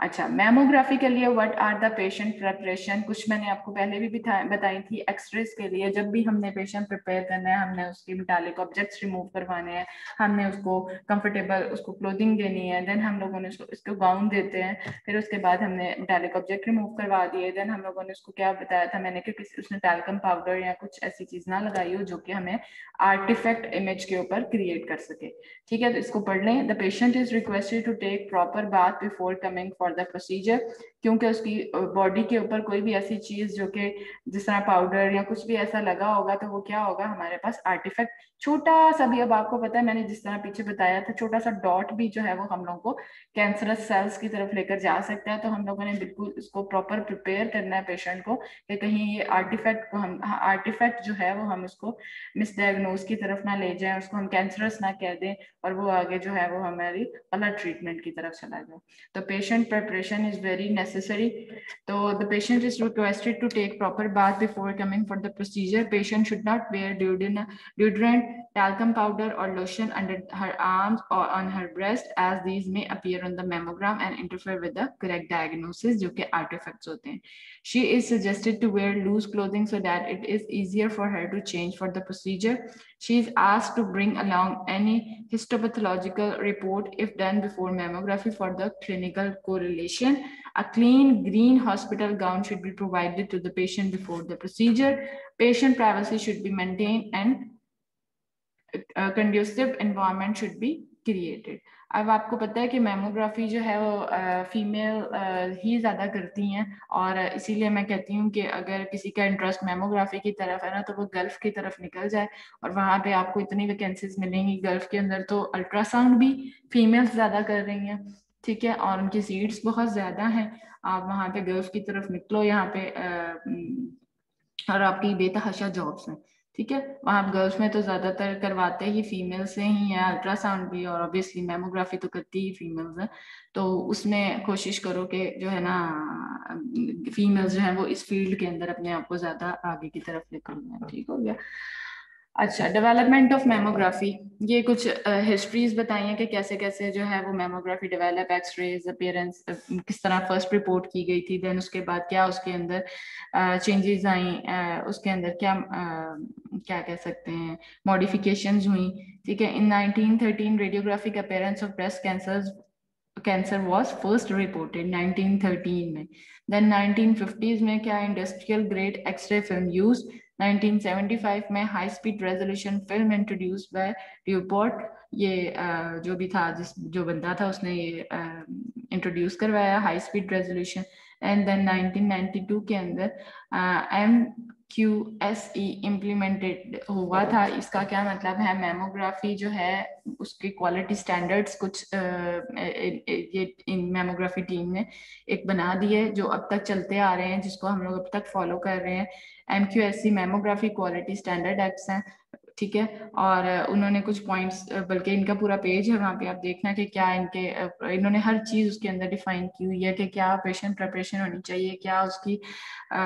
अच्छा मेमोग्राफी के लिए what are the patient preparation कुछ मैंने आपको पहले भी बताई थी एक्सरेस के लिए, जब भी हमने पेशेंट प्रिपेयर करना है, हमने उसके मेटालिक ऑब्जेक्ट्स रिमूव करवाने हैं, हमने उसको कंफर्टेबल उसको क्लोथिंग देनी है देन हम लोगों ने उसको, इसको गाउन देते हैं, फिर उसके बाद हमने मेटालिक ऑब्जेक्ट रिमूव करवा दिए देन हम लोगों ने उसको क्या बताया था मैंने कि उसने टैलकम पाउडर या कुछ ऐसी चीज़ ना लगाई हो जो कि हमें आर्टिफैक्ट इमेज के ऊपर क्रिएट कर सके। ठीक है तो इसको पढ़ लें। The patient is requested to take proper bath before coming for the procedure क्योंकि उसकी बॉडी के ऊपर कोई भी ऐसी चीज़ जो कि जिस तरह पाउडर या कुछ भी ऐसा लगा होगा तो वो क्या होगा? हमारे पास आर्टिफैक्ट छोटा सा भी, अब आपको पता है, मैंने जिस तरह पीछे बताया था, छोटा सा डॉट भी जो है वो हम लोगों को कैंसरस सेल्स की तरफ़ लेकर जा सकता है तो हम लोगों ने बिल्कुल इसको प्रॉपर प्रिपेयर करना है पेशेंट को कि कहीं ये आर्टिफैक्ट को हम आर्टिफैक्ट जो है वो हम उसको मिसडायग्नोज की तरफ़ ना ले जाए, उसको हम कैंसरस ना कह दें और वो आगे जो है वो हमारी गलत ट्रीटमेंट की तरफ़ चला जाए। तो patient preparation is very necessary necessary. So the patient is requested to take proper bath before coming for the procedure. Patient should not wear deodorant, talcum powder or lotion under her arms or on her breast as these may appear on the mammogram and interfere with the correct diagnosis जो कि artifacts होते हैं. She is suggested to wear loose clothing so that it is easier for her to change for the procedure. She is asked to bring along any histopathological report if done before mammography for the clinical correlation. A clean green hospital gown should be provided to the patient before the procedure. Patient privacy should be maintained and conducive environment should be created अब आपको पता है कि mammography जो है वो female ही ज़्यादा करती हैं और इसीलिए मैं कहती हूँ कि अगर किसी का इंटरेस्ट मेमोग्राफी की तरफ़ है ना तो वो गल्फ़ की तरफ़ निकल जाए और वहाँ पे आपको इतनी वैकेंसीज मिलेंगी गल्फ़ के अंदर तो अल्ट्रासाउंड भी फीमेल्स ज़्यादा कर रही हैं ठीक है? और उनकी सीट्स बहुत ज़्यादा हैं। आप वहाँ पे गल्फ़ की तरफ़ निकलो यहाँ पे आ, और आपकी बेतहाशा जॉब्स हैं। ठीक है? वहाँ गर्ल्स में तो ज़्यादातर करवाते ही फीमेल से ही है अल्ट्रासाउंड भी और ऑब्वियसली मेमोग्राफी तो करती ही फीमेल्स है। तो उसमें कोशिश करो कि जो है ना फीमेल्स जो है वो इस फ़ील्ड के अंदर अपने आप को ज़्यादा आगे की तरफ़ लेकर ठीक हो गया? अच्छा डेवलपमेंट ऑफ़ मेमोग्राफी ये कुछ हिस्ट्रीज uh, बताई हैं कि कैसे कैसे जो है वो मेमोग्राफी डेवलप एक्सरेज अपियरेंस किस तरह फ़र्स्ट रिपोर्ट की गई थी देन उसके बाद क्या उसके अंदर चेंजेस uh, आई uh, उसके अंदर क्या uh, क्या कह सकते हैं मॉडिफिकेशन हुई ठीक है? In 1913 radiographic appearance of breast cancer cancer was first reported 1913 में. देन 1950s में क्या industrial grade X ray film use 1975 में high speed resolution film introduce by DuPont ये जो भी था, जिस, जो बंदा था, उसने ये इंट्रोड्यूस करवाया high speed resolution and then 1992 के अंदर M Q S E implemented हुआ था। इसका क्या मतलब है? मेमोग्राफी जो है, उसकी क्वालिटी स्टैंडर्ड्स कुछ ये इन मेमोग्राफी टीम ने एक बना दिए जो अब तक चलते आ रहे हैं, जिसको हम लोग अब तक फॉलो कर रहे हैं। M Q S C mammography quality standard acts हैं। ठीक है? और उन्होंने कुछ पॉइंट्स बल्कि इनका पूरा पेज है वहाँ पे आप देखना कि क्या इनके इन्होंने हर चीज़ उसके अंदर डिफाइन की हुई है कि क्या पेशेंट प्रिपरेशन होनी चाहिए क्या उसकी आ,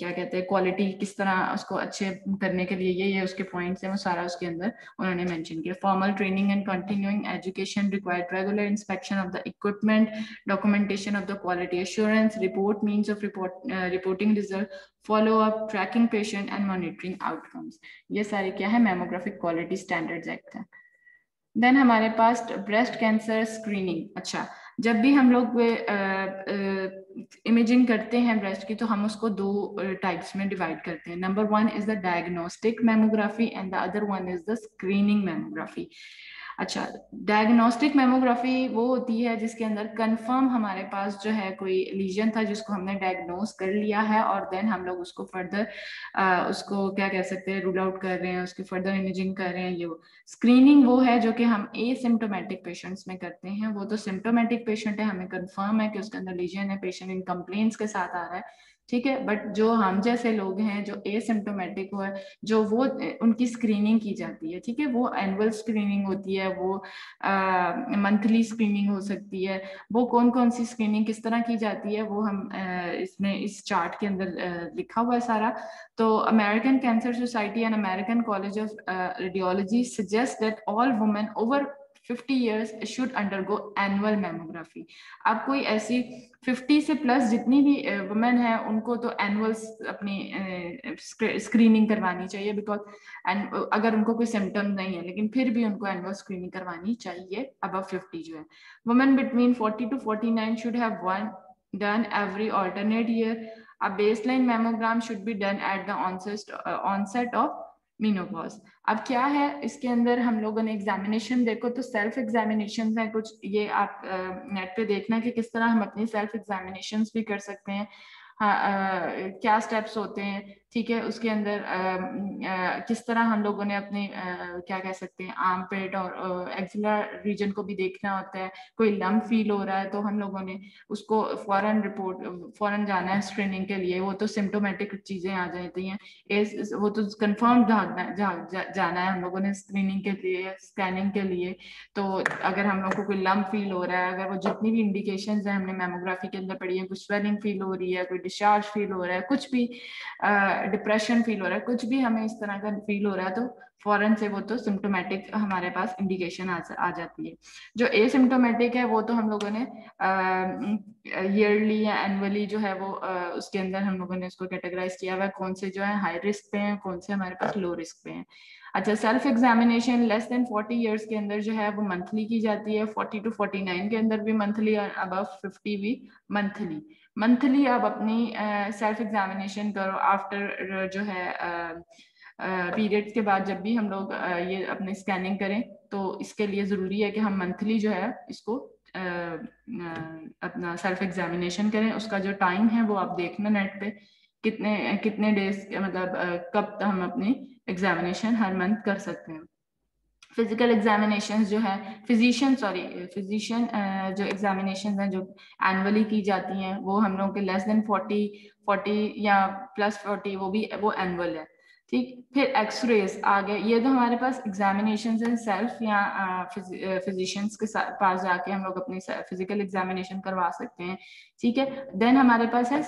क्या कहते हैं क्वालिटी किस तरह उसको अच्छे करने के लिए ये ये उसके पॉइंट्स हैं वो सारा उसके अंदर उन्होंने मेंशन किया। Formal training and continuing education required regular inspection of the equipment documentation of the quality assurance report means of report reporting result follow up tracking patient and monitoring outcomes ये सारे क्या है? मेमोग्राफिक क्वालिटी स्टैंडर्ड्स एक्ट है। Then हमारे पास breast cancer screening अच्छा जब भी हम लोग इमेजिंग करते हैं ब्रेस्ट की तो हम उसको दो टाइप्स में डिवाइड करते हैं। Number one is the diagnostic mammography and the other one is the screening mammography अच्छा डायग्नोस्टिक मेमोग्राफी वो होती है जिसके अंदर कंफर्म हमारे पास जो है कोई लीजन था जिसको हमने डायग्नोस कर लिया है और देन हम लोग उसको फर्दर उसको क्या कह सकते हैं रूल आउट कर रहे हैं, उसकी फर्दर इमेजिंग कर रहे हैं, ये स्क्रीनिंग वो है जो कि हम ए सिम्टोमेटिक पेशेंट्स में करते हैं। वो तो सिम्टोमेटिक पेशेंट है, हमें कंफर्म है कि उसके अंदर लीजन है पेशेंट इन कंप्लेन्स के साथ आ रहा है। ठीक है? बट जो हम जैसे लोग हैं जो एसिम्टोमेटिक हो है जो वो उनकी स्क्रीनिंग की जाती है ठीक है? वो एनुअल स्क्रीनिंग होती है वो मंथली स्क्रीनिंग हो सकती है। वो कौन कौन सी स्क्रीनिंग किस तरह की जाती है वो हम आ, इसमें इस चार्ट के अंदर लिखा हुआ है सारा। तो American cancer society and American college of radiology suggest that all women over 50 years should undergo annual mammography अब कोई ऐसी 50 से प्लस जितनी भी वुमेन है उनको तो एनुअल अपनी स्क्रीनिंग करवानी चाहिए बिकॉज़ एंड अगर उनको कोई सिम्टम नहीं है लेकिन फिर भी उनको एनुअल स्क्रीनिंग करवानी चाहिए अब 50 जो है women between 40 to 49 should have one done every alternate year a baseline mammogram should be done at the onset uh, onset of menopause अब क्या है इसके अंदर हम लोगों ने एग्जामिनेशन देखो तो सेल्फ एग्जामिनेशन में कुछ ये आप नेट पे देखना कि किस तरह हम अपनी सेल्फ एग्जामिनेशन भी कर सकते हैं। हाँ, आ, क्या स्टेप्स होते हैं ठीक है उसके अंदर आ, आ, किस तरह हम लोगों ने अपने आ, क्या कह सकते हैं आम पेट और एक्सिला रीजन को भी देखना होता है कोई लम फील हो रहा है तो हम लोगों ने उसको फॉरन रिपोर्ट फॉरन जाना है स्क्रीनिंग के लिए वो तो सिम्टोमेटिक चीज़ें आ जाती हैं वो तो कन्फर्म जाना जा, जा, जाना है हम लोगों ने स्क्रीनिंग के लिए स्कैनिंग के लिए तो अगर हम लोग को कोई लम फील हो रहा है अगर वो जितनी भी इंडिकेशन है हमने मेमोग्राफी के अंदर पढ़ी है कुछ स्वेलिंग फील हो रही है कोई डिस्चार्ज फील हो रहा है कुछ भी डिप्रेशन फील हो रहा है कुछ भी हमें इस तरह का फील हो रहा है तो फॉरन से वो तो सिम्टोमेटिक हमारे पास इंडिकेशन आ, आ जाती है। जो ए सिम्टोमेटिक है वो तो हम लोगों ने ईयरली या एनुअली जो है वो आ, उसके अंदर हम लोगों ने उसको कैटेगराइज किया हुआ है कौन से जो है हाई रिस्क पे हैं कौन से हमारे पास लो रिस्क पे हैं। अच्छा self examination less than 40 years के अंदर जो है वो मंथली की जाती है 40 टू 49 के अंदर भी मंथली और अब 50 भी मंथली मंथली आप अपनी सेल्फ एग्जामिनेशन करो आफ्टर जो है पीरियड्स के बाद जब भी हम लोग ये अपनी स्कैनिंग करें तो इसके लिए ज़रूरी है कि हम मंथली जो है इसको अपना सेल्फ एग्जामिनेशन करें. उसका जो टाइम है वो आप देखना नेट पे. कितने कितने डेज़ मतलब कब हम अपनी एग्जामिनेशन हर मंथ कर सकते हैं। फ़िज़िकल एग्जामिनेशन जो है फिजिशियन सॉरी फिजिशियन जो एग्जामिनेशन हैं, जो एनुअली की जाती हैं, वो हम लोगों के लेस देन फोर्टी फोर्टी या प्लस फोर्टी वो भी, वो एनुअल है। ठीक? फिर एक्सरेज आ गए। ये तो हमारे पास एग्जामिनेशन है सेल्फ या फिजिशियंस के पास जाके हम लोग अपनी फ़िज़िकल एग्जामिनेशन करवा सकते हैं। ठीक है? देन हमारे पास है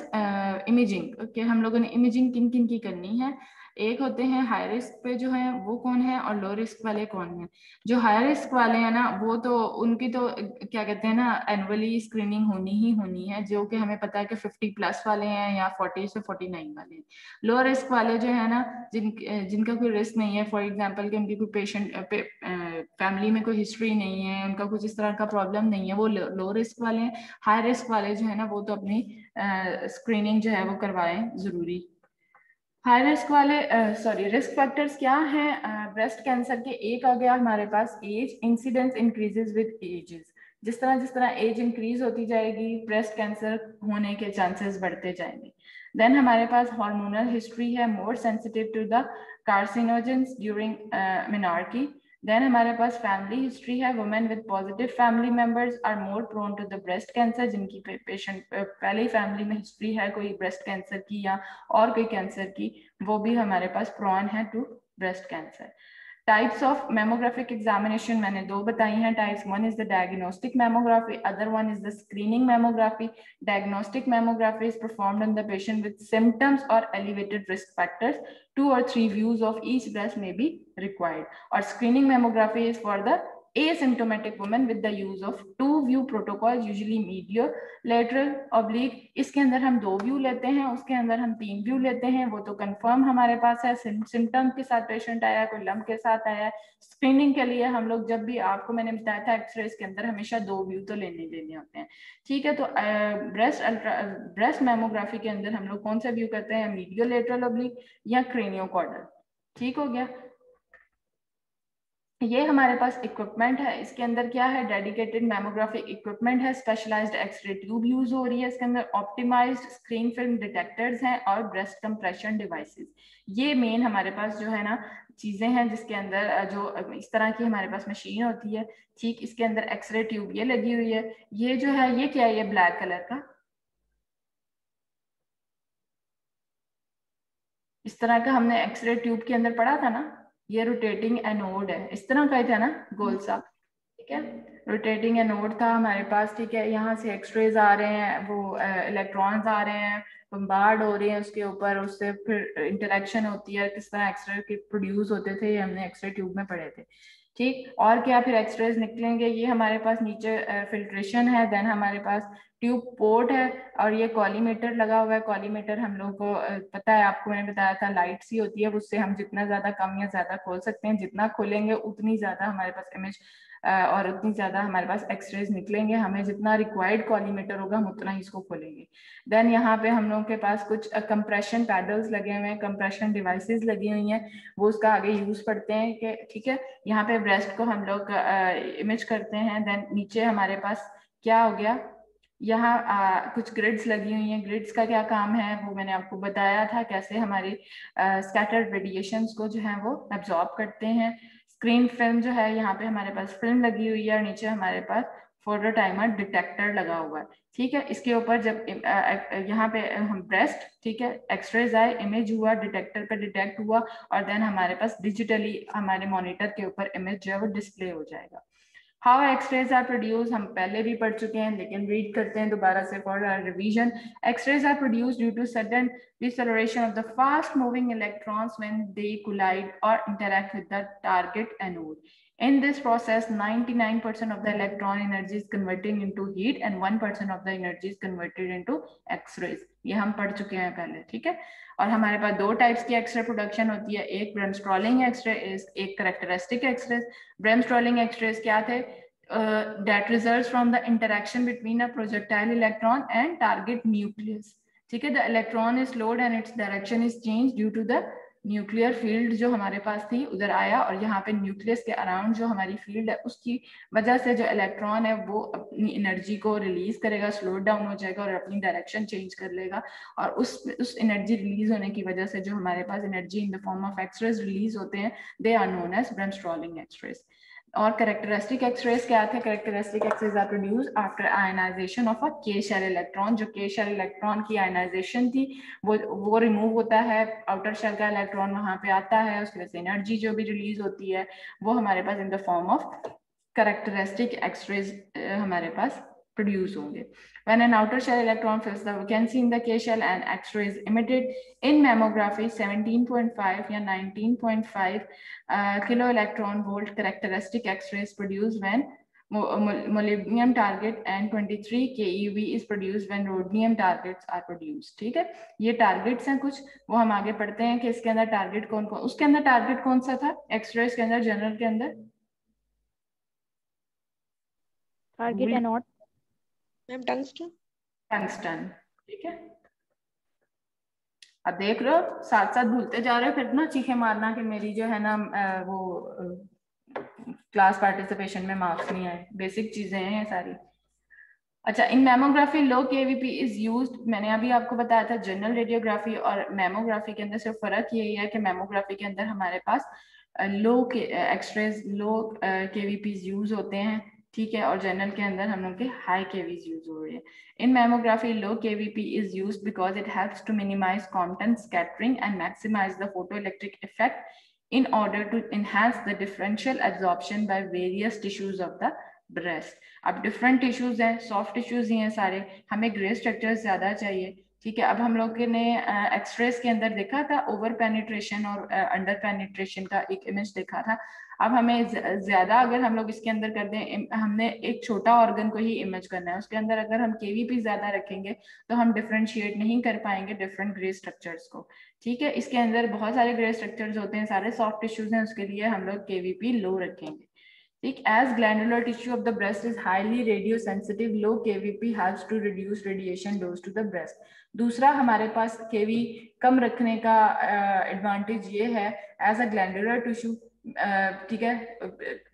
इमेजिंग कि हम लोगों ने इमेजिंग किन किन की करनी है? एक होते हैं हाई रिस्क पे जो है, वो कौन है और लो रिस्क वाले कौन है? जो हाई रिस्क वाले हैं ना, वो तो उनकी तो क्या कहते हैं ना एनुअली स्क्रीनिंग होनी ही होनी है, जो कि हमें पता है कि 50 प्लस वाले हैं या 40 से 49 वाले हैं। लो रिस्क वाले जो है ना जिन जिनका कोई रिस्क नहीं है फॉर एग्ज़ाम्पल कि उनकी कोई पेशेंट फैमिली में कोई हिस्ट्री नहीं है, उनका कुछ इस तरह का प्रॉब्लम नहीं है, वो लो रिस्क वाले हैं। हाई रिस्क वाले जो है ना, वो तो अपनी स्क्रीनिंग जो है, वो करवाएँ ज़रूरी। हाई रिस्क वाले सॉरी रिस्क फैक्टर्स क्या हैं? ब्रेस्ट कैंसर के एक आ गया हमारे पास age incidence increases with ages जिस तरह जिस तरह एज इंक्रीज होती जाएगी ब्रेस्ट कैंसर होने के चांसेस बढ़ते जाएँगे. देन हमारे पास हार्मोनल हिस्ट्री है more sensitive to the carcinogens during menarche then हमारे पास फैमिली हिस्ट्री है women with positive family members are more prone to the breast cancer जिनकी पेशेंट पहले ही फैमिली में हिस्ट्री है, कोई ब्रेस्ट कैंसर की या और कोई कैंसर की, वो भी हमारे पास प्रोन है to breast cancer types of mammographic examination मैंने दो बताई हैं types one is the diagnostic mammography other one is the screening mammography diagnostic mammography is performed on the patient with symptoms और elevated risk factors two or three views of each breast may be required. Or screening mammography is for the asymptomatic woman with the use of two view protocols, usually medial, lateral oblique. इसके अंदर हम दो view लेते हैं, उसके अंदर हम तीन व्यू लेते हैं। वो तो कंफर्म हमारे पास है। सिम्टम के साथ पेशेंट आया, कोई लम के साथ आया। स्क्रीनिंग के लिए हम लोग जब भी आपको मैंने बताया था एक्सरे के अंदर हमेशा दो व्यू तो लेने लेने होते हैं। ठीक है तो ब्रेस्ट अल्ट्रा ब्रेस्ट मेमोग्राफी के अंदर हम लोग कौन सा व्यू करते हैं? मीडियो लेटरल ओब्लिक या क्रेनियो कॉर्डल ठीक हो गया? ये हमारे पास इक्विपमेंट है। इसके अंदर क्या है? डेडिकेटेड मेमोग्राफिक इक्विपमेंट है। स्पेशलाइज्ड एक्सरे ट्यूब यूज़ हो रही है। इसके अंदर ऑप्टिमाइज्ड स्क्रीन फ़िल्म डिटेक्टर्स हैं और ब्रेस्ट कंप्रेशन डिवाइसेस ये मेन हमारे पास जो है ना, चीज़ें हैं जिसके अंदर जो इस तरह की हमारे पास मशीन होती है। ठीक इसके अंदर एक्सरे ट्यूब ये लगी हुई है। ये जो है, ये क्या है? ये ब्लैक कलर का। इस तरह का हमने एक्सरे ट्यूब के अंदर पढ़ा था ना? ये रोटेटिंग एनोड है। इस तरह का ही था ना गोल सा ठीक है? रोटेटिंग एनोड था हमारे पास, ठीक है? यहाँ से एक्सरेज आ रहे हैं, वो इलेक्ट्रॉन्स आ रहे हैं बम्बार्ड हो रहे हैं उसके ऊपर, उससे फिर इंटरेक्शन होती है, किस तरह एक्सरे के प्रोड्यूस होते थे, ये हमने एक्सरे ट्यूब में पढ़े थे। ठीक? और क्या फिर एक्सरेज निकलेंगे? ये हमारे पास नीचे फिल्ट्रेशन है देन हमारे पास ट्यूब पोर्ट है और ये कॉलीमीटर लगा हुआ है। कॉलीमीटर हम लोग को पता है, आपको मैंने बताया था लाइट सी होती है उससे हम जितना ज़्यादा कम या ज़्यादा खोल सकते हैं। जितना खोलेंगे, उतनी ज़्यादा हमारे पास इमेज और उतनी ज़्यादा हमारे पास एक्सरेज निकलेंगे। हमें जितना रिक्वायर्ड कॉलीमीटर होगा, हम उतना ही इसको खोलेंगे। देन यहाँ पे हम लोगों के पास कुछ कंप्रेशन पैडल्स लगे हुए हैं कंप्रेशन डिवाइसेस लगी हुई हैं। वो उसका आगे यूज़ पड़ते हैं कि, ठीक है, यहाँ पे ब्रेस्ट को हम लोग इमेज करते हैं। देन नीचे हमारे पास क्या हो गया? यहाँ कुछ ग्रिड्स लगी हुई हैं। ग्रिड्स का क्या काम है? वो मैंने आपको बताया था कैसे हमारी स्कैटर्ड रेडिएशंस को जो है वो एब्जॉर्ब करते हैं। स्क्रीन फ़िल्म जो है, यहाँ पे हमारे पास फ़िल्म लगी हुई है और नीचे हमारे पास फ़ोटो टाइमर डिटेक्टर लगा हुआ है। ठीक है? इसके ऊपर जब यहाँ पे हम ब्रेस्ट ठीक है? एक्सरेज आए इमेज हुआ डिटेक्टर पे डिटेक्ट हुआ और देन हमारे पास डिजिटली हमारे मॉनिटर के ऊपर इमेज जो है वो डिस्प्ले हो जाएगा। हाउ एक्सरेज आर प्रोड्यूस हम पहले भी पढ़ चुके हैं लेकिन रीड करते हैं दोबारा से for revision x rays are produced due to sudden deceleration of the fast moving electrons when they collide or interact with the target anode In this process, 99% of the electron energy is converting into heat and 1% of the energy is converted into X-rays. ये हम पढ़ चुके हैं पहले ठीक है और हमारे पास दो टाइप्स की एक्सरे प्रोडक्शन होती है एक ब्रेमस्ट्रॉलिंग एक्सरे एक करेक्टरिस्टिक एक्सरे ब्रेमस्ट्रॉलिंग एक्सरेज क्या थे that results from the interaction between a projectile electron and target nucleus ठीक है the electron is slowed and its direction is changed due to the nuclear field जो हमारे पास थी, उधर आया और यहाँ पे न्यूक्लियस के अराउंड जो हमारी फ़ील्ड है, उसकी वजह से जो इलेक्ट्रॉन है, वो अपनी एनर्जी को रिलीज़ करेगा स्लो डाउन हो जाएगा और अपनी डायरेक्शन चेंज कर लेगा और उस उस एनर्जी रिलीज़ होने की वजह से जो हमारे पास energy in the form of x-rays release होते हैं they are known as bremsstrahlung x-rays और करेक्टरिस्टिक एक्सरेज क्या थे? Characteristic x-rays are produce after ionization of a K shell electron जो के शेल इलेक्ट्रॉन की आयनाइजेशन थी, वो वो रिमूव होता है आउटर शेल का इलेक्ट्रॉन वहाँ पे आता है, उसकी वजह से एनर्जी जो भी रिलीज़ होती है, वो हमारे पास in the form of characteristic x-rays हमारे पास प्रोड्यूस होंगे। When an outer shell electron fills the vacancy in the K shell and X-ray is emitted in mammography 17.5 या 19.5 uh, kilo electron volt characteristic X-ray is produced when molybdenum target and 23 keV is produced when rhodium targets are produced ठीक है ये targets हैं कुछ वो हम आगे पढ़ते हैं कि इसके अंदर target कौन कौन उसके अंदर target कौन सा था X-rays के अंदर general के अंदर target anode ma'am tungsten tungsten ठीक है? अब देख लो साथ साथ भूलते जा रहे हो, फिर ना चीखे मारना कि मेरी जो है ना वो क्लास पार्टिसिपेशन में मार्क्स नहीं आए। बेसिक चीज़ें हैं सारी। अच्छा in mammography low KVP is used मैंने अभी आपको बताया था जनरल रेडियोग्राफी और मेमोग्राफी के अंदर सिर्फ़ फ़र्क यही है कि मेमोग्राफी के अंदर हमारे पास लो के एक्सरेज लो केवीपीज यूज़ होते हैं। ठीक है, और जनरल के अंदर हम लोग के हाई केवीज यूज़ हो रही है। In mammography low kVp is use because it helps to minimize content scattering and maximize the photo electric effect in order to enhance the differential absorption by various tissues of the breast. अब different tissues हैं, soft tissues ही हैं सारे, हमें gray structures ज़्यादा चाहिए। ठीक है, अब हम लोग ने एक्सरेस के अंदर देखा था ओवर पेनिट्रेशन और अंडर पेनिट्रेशन का एक इमेज देखा था। अब हमें ज़्यादा अगर हम लोग इसके अंदर कर दें हमने एक छोटा ऑर्गन को ही इमेज करना है। उसके अंदर अगर हम केवीपी ज़्यादा रखेंगे तो हम डिफ्रेंशिएट नहीं कर पाएँगे डिफरेंट ग्रे स्ट्रक्चर्स को। ठीक है? इसके अंदर बहुत सारे ग्रे स्ट्रक्चर्स होते हैं सारे सॉफ्ट टिश्यूज हैं उसके लिए हम लोग केवीपी लो रखेंगे। ठीक? As glandular tissue of the breast is highly radio sensitive low kvp helps to reduce radiation dose to the breast. दूसरा हमारे पास केवी कम रखने का एडवांटेज uh, ये है एज अ ग्लैंडुलर टिश्यू ठीक है?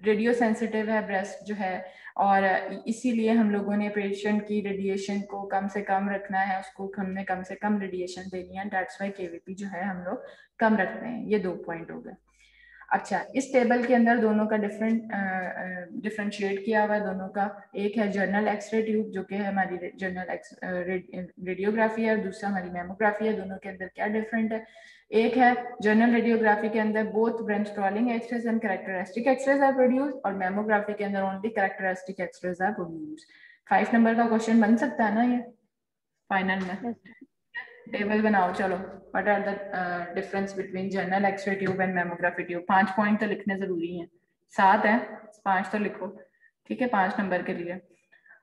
रेडियो सेंसिटिव है, ब्रेस्ट जो है, और इसीलिए हम लोगों ने पेशेंट की रेडिएशन को कम से कम रखना है, उसको हमने कम से कम रेडिएशन देनी है डेट्स वाई केवीपी जो है हम लोग कम रखते हैं, ये दो पॉइंट हो गए। अच्छा इस टेबल के अंदर दोनों का डिफरेंट डिफ्रेंशिएट किया हुआ है, दोनों का, एक है जर्नल एक्सरे ट्यूब जो कि है हमारी जर्नल रेडियोग्राफी है, और दूसरा हमारी मेमोग्राफी है, दोनों के अंदर क्या डिफरेंट है? एक है जर्नल रेडियोग्राफी के अंदर both bremsstrahlung x-rays and characteristic x-rays are produce और मेमोग्राफी के अंदर only characteristic x-rays are produce five number का क्वेश्चन बन सकता है ना ये? फाइनल में. टेबल बनाओ चलो. What are the difference between general x-ray tube and mammography tube पाँच पॉइंट तो लिखने ज़रूरी हैं. सात है पाँच तो लिखो. ठीक है पाँच नंबर के लिए.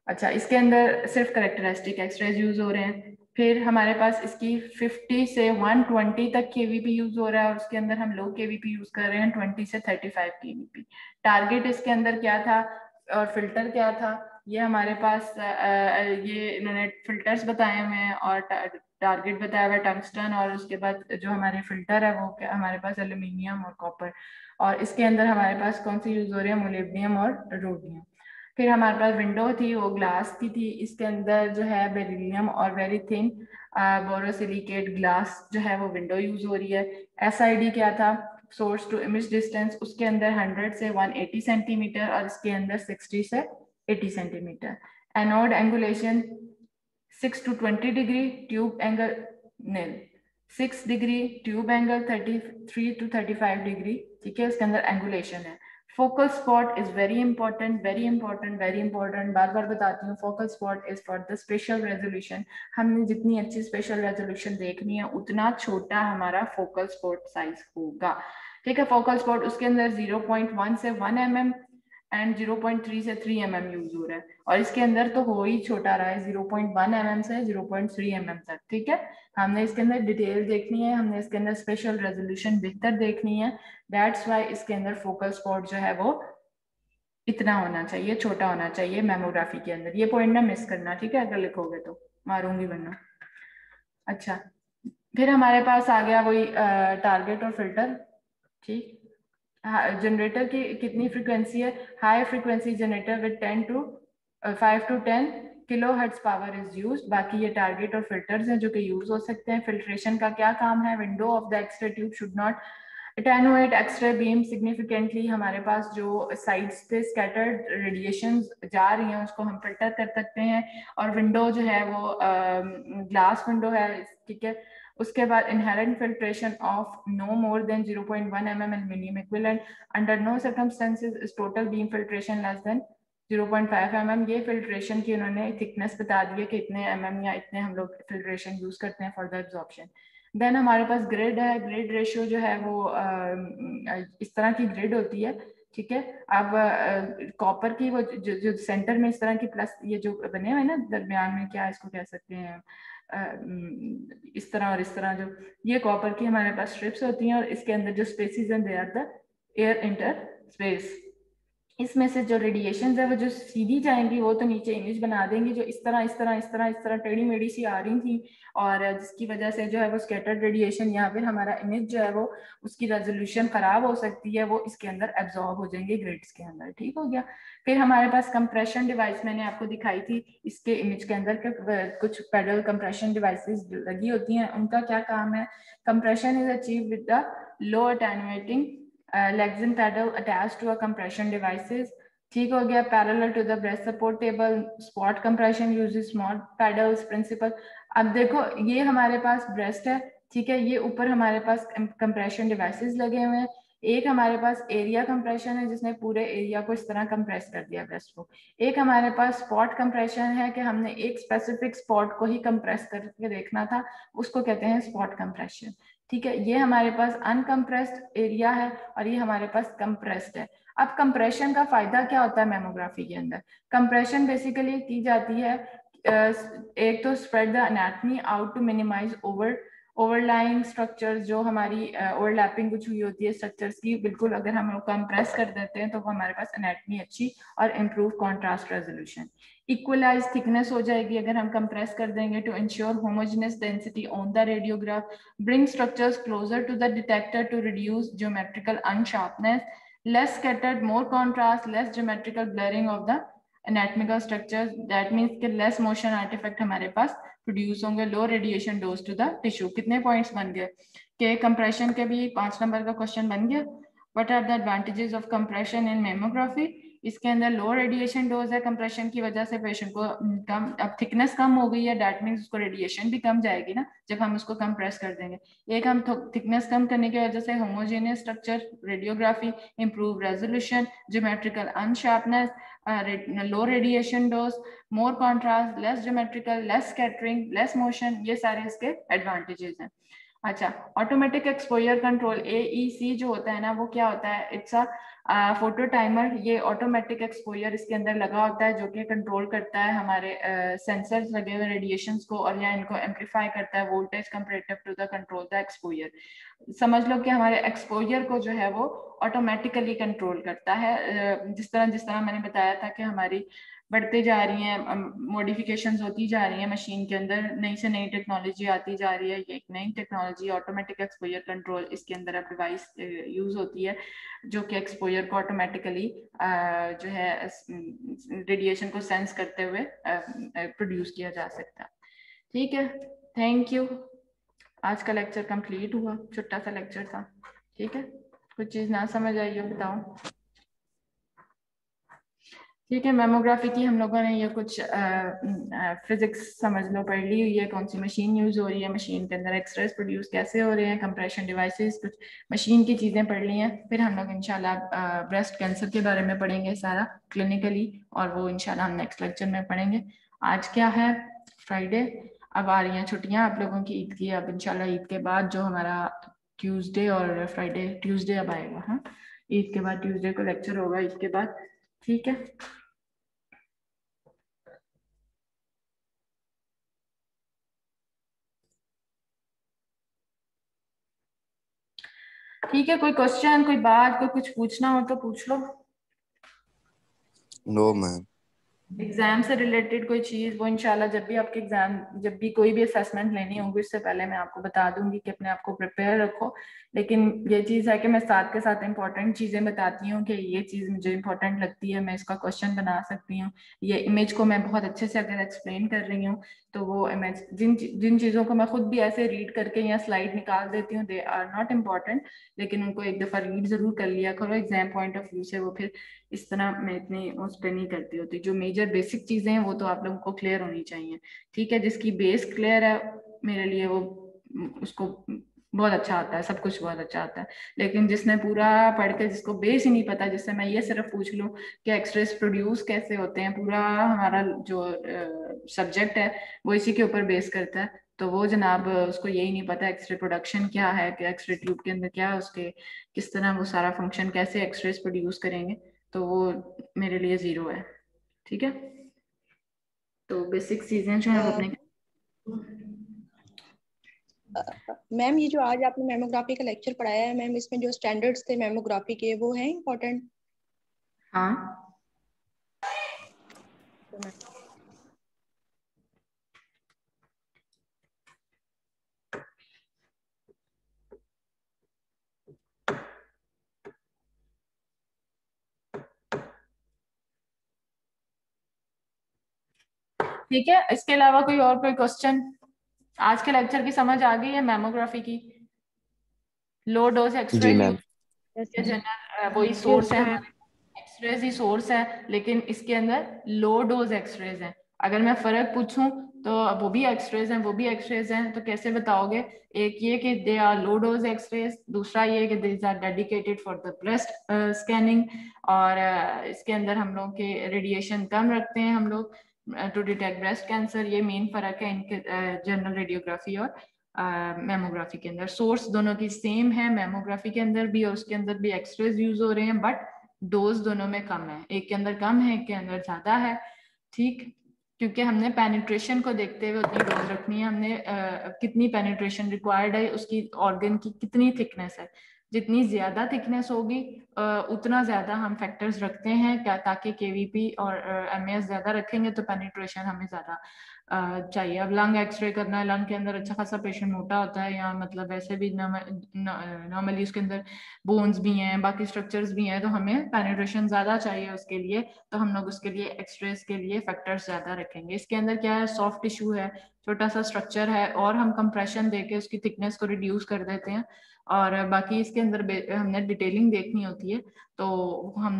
अच्छा इसके अंदर सिर्फ़ करेक्टरिस्टिक एक्सरेज यूज़ हो रहे हैं. फिर हमारे पास इसकी 50 से 120 तक के वी यूज़ हो रहा है और उसके अंदर हम लो के यूज़ कर रहे हैं 20 से 35 के टारगेट इसके अंदर क्या था और फ़िल्टर क्या था? ये हमारे पास ये इन्होंने फिल्टर्स बताए हुए हैं और टारगेट बताया हुआ है टंगस्टन और उसके बाद जो हमारे फ़िल्टर है वो क्या, हमारे पास एल्यूमिनियम और कॉपर और इसके अंदर हमारे पास कौन से यूज़ हो रहे हैं? मोलिब्डियम और रोडियम फिर हमारे पास विंडो थी, वो ग्लास की थी। इसके अंदर जो है बेरिलियम और वेरी थिन बोरोसिलिकेट ग्लास जो है वो विंडो यूज़ हो रही है। एसआईडी क्या था? सोर्स टू इमेज डिस्टेंस उसके अंदर 100 से 180 सेंटीमीटर और इसके अंदर 60 से 80 centimeter anode angulation 6 to 20 degree tube angle nil 6 degree tube angle 33 to 35 degree ठीक है? इसके अंदर एंगुलेशन है। Focal spot is very important very important very important बार बार बताती हूँ focal spot is for the special resolution हमने जितनी अच्छी स्पेशल रेजोल्यूशन देखनी है, उतना छोटा हमारा फोकल स्पॉट साइज़ होगा। ठीक है फोकल स्पॉट उसके अंदर 0.1 से 1 एम mm एंड 0.3 से 3 एम mm यूज़ हो रहा है। और इसके अंदर तो हो ही छोटा रहा है 0.1 एम mm से 0.3 एम mm तक, ठीक है? हमने इसके अंदर डिटेल देखनी है, हमने इसके अंदर स्पेशल रेजोल्यूशन बेहतर देखनी है। दैट्स वाई इसके अंदर फोकल स्पॉट जो है वो इतना होना चाहिए, छोटा होना चाहिए मेमोग्राफी के अंदर। ये पॉइंट ना मिस करना, ठीक है? अगर लिखोगे तो मारूँगी वरना। अच्छा फिर हमारे पास आ गया वही टारगेट और फ़िल्टर ठीक? जनरेटर की कितनी फ्रिक्वेंसी है? High frequency generator with 10 to five to ten kilo hertz power is use बाकी ये टारगेट और फिल्टर्स हैं जो कि यूज़ हो सकते हैं। फिल्ट्रेशन का क्या काम है? Window of the x-ray tube should not attenuate x-ray beam significantly हमारे पास जो साइड्स पे स्कैटर्ड रेडिएशन जा रही हैं उसको हम फ़िल्टर कर सकते हैं। और विंडो जो है वो ग्लास uh, विंडो है ठीक है? उसके बाद inherent filtration of no more than 0.1 point one M M aluminium equivalent under no circumstances is total beam filtration less than 0.5 point mm. ये फिल्ट्रेशन की उन्होंने थिकनेस बता दी है कि इतने एम mm या इतने हम लोग फिल्ट्रेशन यूज़ करते हैं फॉर द एब्जॉर्प्शन देन हमारे पास ग्रिड है ग्रिड रेशियो जो है वो आ, इस तरह की ग्रिड होती है ठीक है? अब कॉपर की वो जो, जो सेंटर में इस तरह की प्लस ये जो बने हुए ना दरमियान में क्या इसको कह सकते हैं इस तरह और इस तरह जो ये कॉपर की हमारे पास स्ट्रिप्स होती हैं और इसके अंदर जो स्पेसिस हैं they are the air inter space इसमें से जो रेडिएशन है, वो जो सीधी जाएँगी, वो तो नीचे इमेज बना देंगी, जो इस तरह इस तरह इस तरह इस तरह टेढ़ी मेढ़ी सी आ रही थी और जिसकी वजह से जो है वो स्केटर्ड रेडिएशन या फिर हमारा इमेज जो है वो, उसकी रेजोल्यूशन खराब हो सकती है, वो इसके अंदर एब्जॉर्ब हो जाएँगे ग्रिड्स के अंदर, ठीक हो गया? फिर हमारे पास कंप्रेशन डिवाइस मैंने आपको दिखाई थी, इसके इमेज के अंदर के कुछ पेडल कंप्रेशन डिवाइसेस लगी होती हैं, उनका क्या काम है? Compression is achieve with the low attenuating Lexan paddle attach to a compression devices ठीक हो गया parallel to the breast support table spot compression use small paddles principle अब देखो, ये हमारे पास ब्रेस्ट है, ठीक है, ये ऊपर हमारे पास कंप्रेशन डिवाइसेस लगे हुए हैं। एक हमारे पास एरिया कंप्रेशन है, जिसने पूरे एरिया को इस तरह कंप्रेस कर दिया ब्रेस्ट को। एक हमारे पास स्पॉट कंप्रेशन है कि हमने एक स्पेसिफिक स्पॉट को ही कंप्रेस करके देखना था, उसको कहते हैं स्पॉट कंप्रेशन ठीक है, ये हमारे पास अनकम्प्रेस्ड एरिया है और ये हमारे पास कंप्रेस्ड है। अब कंप्रेशन का फ़ायदा क्या होता है मेमोग्राफी के अंदर? कंप्रेशन बेसिकली की जाती है एक तो spread the anatomy out to minimize over overlying structures जो हमारी ओवरलैपिंग कुछ हुई होती है स्ट्रक्चर्स की, बिल्कुल अगर हम लोग कंप्रेस कर देते हैं तो वो हमारे पास एनाटमी अच्छी और improve contrast resolution equalize thickness हो जाएगी अगर हम कंप्रेस कर देंगे to ensure homogenous density on the radiograph bring structures closer to the detector to reduce geometrical unsharpness less scattered, more contrast, less geometrical blurring of the anatomical structure that means के less motion artifact हमारे पास produce होंगे low radiation dose to the tissue कितने points बन गए? के compression के भी पाँच नंबर का क्वेश्चन बन गया. What are the advantages of compression in mammography इसके अंदर लो रेडिएशन डोज है कंप्रेशन की वजह से पेशेंट को कम, अब थिकनेस कम हो गई है डैट मीन्स उसको रेडिएशन भी कम जाएगी ना, जब हम उसको कंप्रेस कर देंगे। एक हम थिकनेस कम करने की वजह से homogeneous structure radiography improve resolution geometrical unsharpness low radiation dose more contrast less geometrical less scattering less motion ये सारे इसके एडवांटेजेस हैं। अच्छा ऑटोमेटिक एक्सपोजर कंट्रोल ए जो होता है ना, वो क्या होता है? इट्स अ फ़ोटो टाइमर, ये ऑटोमेटिक एक्सपोजर इसके अंदर लगा होता है, जो कि कंट्रोल करता है हमारे सेंसर्स लगे हुए रेडिएशन को और या इनको एम्पलीफाई करता है voltage comparative to the control the exposure समझ लो कि हमारे एक्सपोजर को जो है वो ऑटोमेटिकली कंट्रोल करता है जिस तरह जिस तरह मैंने बताया था कि हमारी बढ़ते जा रही हैं मॉडिफिकेशंस होती जा रही हैं मशीन के अंदर, नई से नई टेक्नोलॉजी आती जा रही है, ये एक नई टेक्नोलॉजी ऑटोमेटिक एक्सपोजर कंट्रोल इसके अंदर अब डिवाइस यूज़ होती है, जो कि एक्सपोजर को ऑटोमेटिकली जो है रेडिएशन को सेंस करते हुए प्रोड्यूस किया जा सकता ठीक है थैंक यू आज का लेक्चर कंप्लीट हुआ, छोटा सा लेक्चर था। ठीक है, कुछ चीज़ ना समझ आई हो, बताओ। ठीक है मेमोग्राफी की हम लोगों ने ये कुछ फिजिक्स समझ लो, पढ़ ली हुई है, कौन सी मशीन यूज़ हो रही है मशीन के अंदर एक्सरेज प्रोड्यूस कैसे हो रहे हैं कंप्रेशन डिवाइसेस कुछ मशीन की चीज़ें पढ़ ली हैं, फिर हम लोग इंशाल्लाह ब्रेस्ट कैंसर के बारे में पढ़ेंगे सारा क्लिनिकली और वो इनशाला हम नेक्स्ट लेक्चर में पढ़ेंगे। आज क्या है? फ्राइडे अब आ रही हैं छुट्टियाँ आप लोगों की ईद की, अब इनशाला ईद के बाद जो हमारा ट्यूसडे और फ्राइडे ट्यूसडे अब आएगा हाँ। ईद के बाद ट्यूसडे को लेक्चर होगा, ईद के बाद। ठीक है। ठीक है, कोई क्वेश्चन कोई बात, कोई कुछ पूछना हो तो पूछ लो। नो मैम एग्ज़ाम से रिलेटेड कोई चीज़, वो इनशाला जब भी आपके एग्ज़ाम जब भी कोई भी असेसमेंट लेनी होगी, उससे पहले मैं आपको बता दूँगी कि अपने आप को प्रिपेयर रखो। लेकिन ये चीज़ है कि मैं साथ के साथ इंपॉर्टेंट चीज़ें बताती हूँ कि ये चीज़ मुझे इंपॉर्टेंट लगती है, मैं इसका क्वेश्चन बना सकती हूँ। ये इमेज को मैं बहुत अच्छे से अगर एक्सप्लेन कर रही हूँ तो वो इमेज जिन जिन चीज़ों को मैं खुद भी ऐसे रीड करके या स्लाइड निकाल देती हूँ दे आर नॉट इंपॉर्टेंट लेकिन उनको एक दफ़ा रीड ज़रूर कर लिया करो एग्ज़ाम पॉइंट ऑफ़ व्यू से वो फिर इस तरह मैं इतनी उस पर नहीं करती होती। जो मेजर बेसिक चीज़ें हैं, वो तो आप लोगों को क्लियर होनी चाहिए। ठीक है, जिसकी बेस क्लियर है, मेरे लिए वो, उसको बहुत अच्छा आता है, सब कुछ बहुत अच्छा आता है। लेकिन जिसने पूरा पढ़ के, जिसको बेस ही नहीं पता, जिससे मैं ये सिर्फ़ पूछ लूँ कि एक्सप्रेस प्रोड्यूस कैसे होते हैं, पूरा हमारा जो सब्जेक्ट है, वो इसी के ऊपर बेस करता है। तो वो जनाब, उसको यही नहीं पता एक्सरे प्रोडक्शन क्या है कि एक्सरे ट्यूब के अंदर क्या है, उसके किस तरह वो सारा फ़ंक्शन कैसे एक्सरेस प्रोड्यूस करेंगे। तो वो मेरे लिए ज़ीरो है, ठीक है? तो बेसिक चीज़ें जो है अपने मैम ये जो आज आपने मेमोग्राफी का लेक्चर पढ़ाया है मैम इसमें जो स्टैंडर्ड्स थे मेमोग्राफी के, वो हैं इम्पोर्टेंट हाँ। ठीक है, इसके अलावा कोई और कोई क्वेश्चन आज के लेक्चर की समझ आ गई है मेमोग्राफी की। लो डोज एक्सरे वही सोर्स है। एक्सरेज ही सोर्स है लेकिन इसके अंदर लो डोज एक्सरेज है। अगर मैं फ़र्क पूछूँ तो वो भी एक्सरेज हैं वो भी एक्सरेज हैं तो कैसे बताओगे? एक ये कि they are low dose x-rays दूसरा ये कि they are dedicated for the breast scanning और uh, इसके अंदर हम लोग के रेडिएशन कम रखते हैं हम लोग। टू डिटेक्ट ब्रेस्ट कैंसर ये मेन फ़र्क है इनके जनरल uh, रेडियोग्राफी और मेमोग्राफी uh, के अंदर। सोर्स दोनों की सेम है मेमोग्राफी के अंदर भी और उसके अंदर भी एक्सरेज यूज़ हो रहे हैं बट डोज दोनों में कम है। एक के अंदर कम है एक के अंदर ज़्यादा है ठीक? क्योंकि हमने पेनिट्रेशन को देखते हुए उतनी डोज रखनी है हमने uh, कितनी पेनिट्रेशन रिक्वायर्ड है उसकी ऑर्गन की कितनी थिकनेस है। जितनी ज़्यादा थिकनेस होगी उतना ज़्यादा हम फैक्टर्स रखते हैं क्या, ताकि केवीपी और एम ज़्यादा रखेंगे तो पेनिट्रेशन हमें ज़्यादा चाहिए। अब लंग एक्सरे करना है लंग के अंदर अच्छा खासा पेशेंट मोटा होता है या मतलब वैसे भी नॉर्मली उसके अंदर बोन्स भी हैं, बाकी स्ट्रक्चर्स भी हैं तो हमें पेनिट्रेशन ज़्यादा चाहिए उसके लिए तो हम लोग उसके लिए एक्सरेस के लिए फैक्टर्स ज़्यादा रखेंगे। इसके अंदर क्या है सॉफ्ट टिश्यू है छोटा सा स्ट्रक्चर है और हम कंप्रेशन देके उसकी थिकनेस को रिड्यूस कर देते हैं। और बाकी इसके अंदर हमने डिटेलिंग देखनी होती है तो हम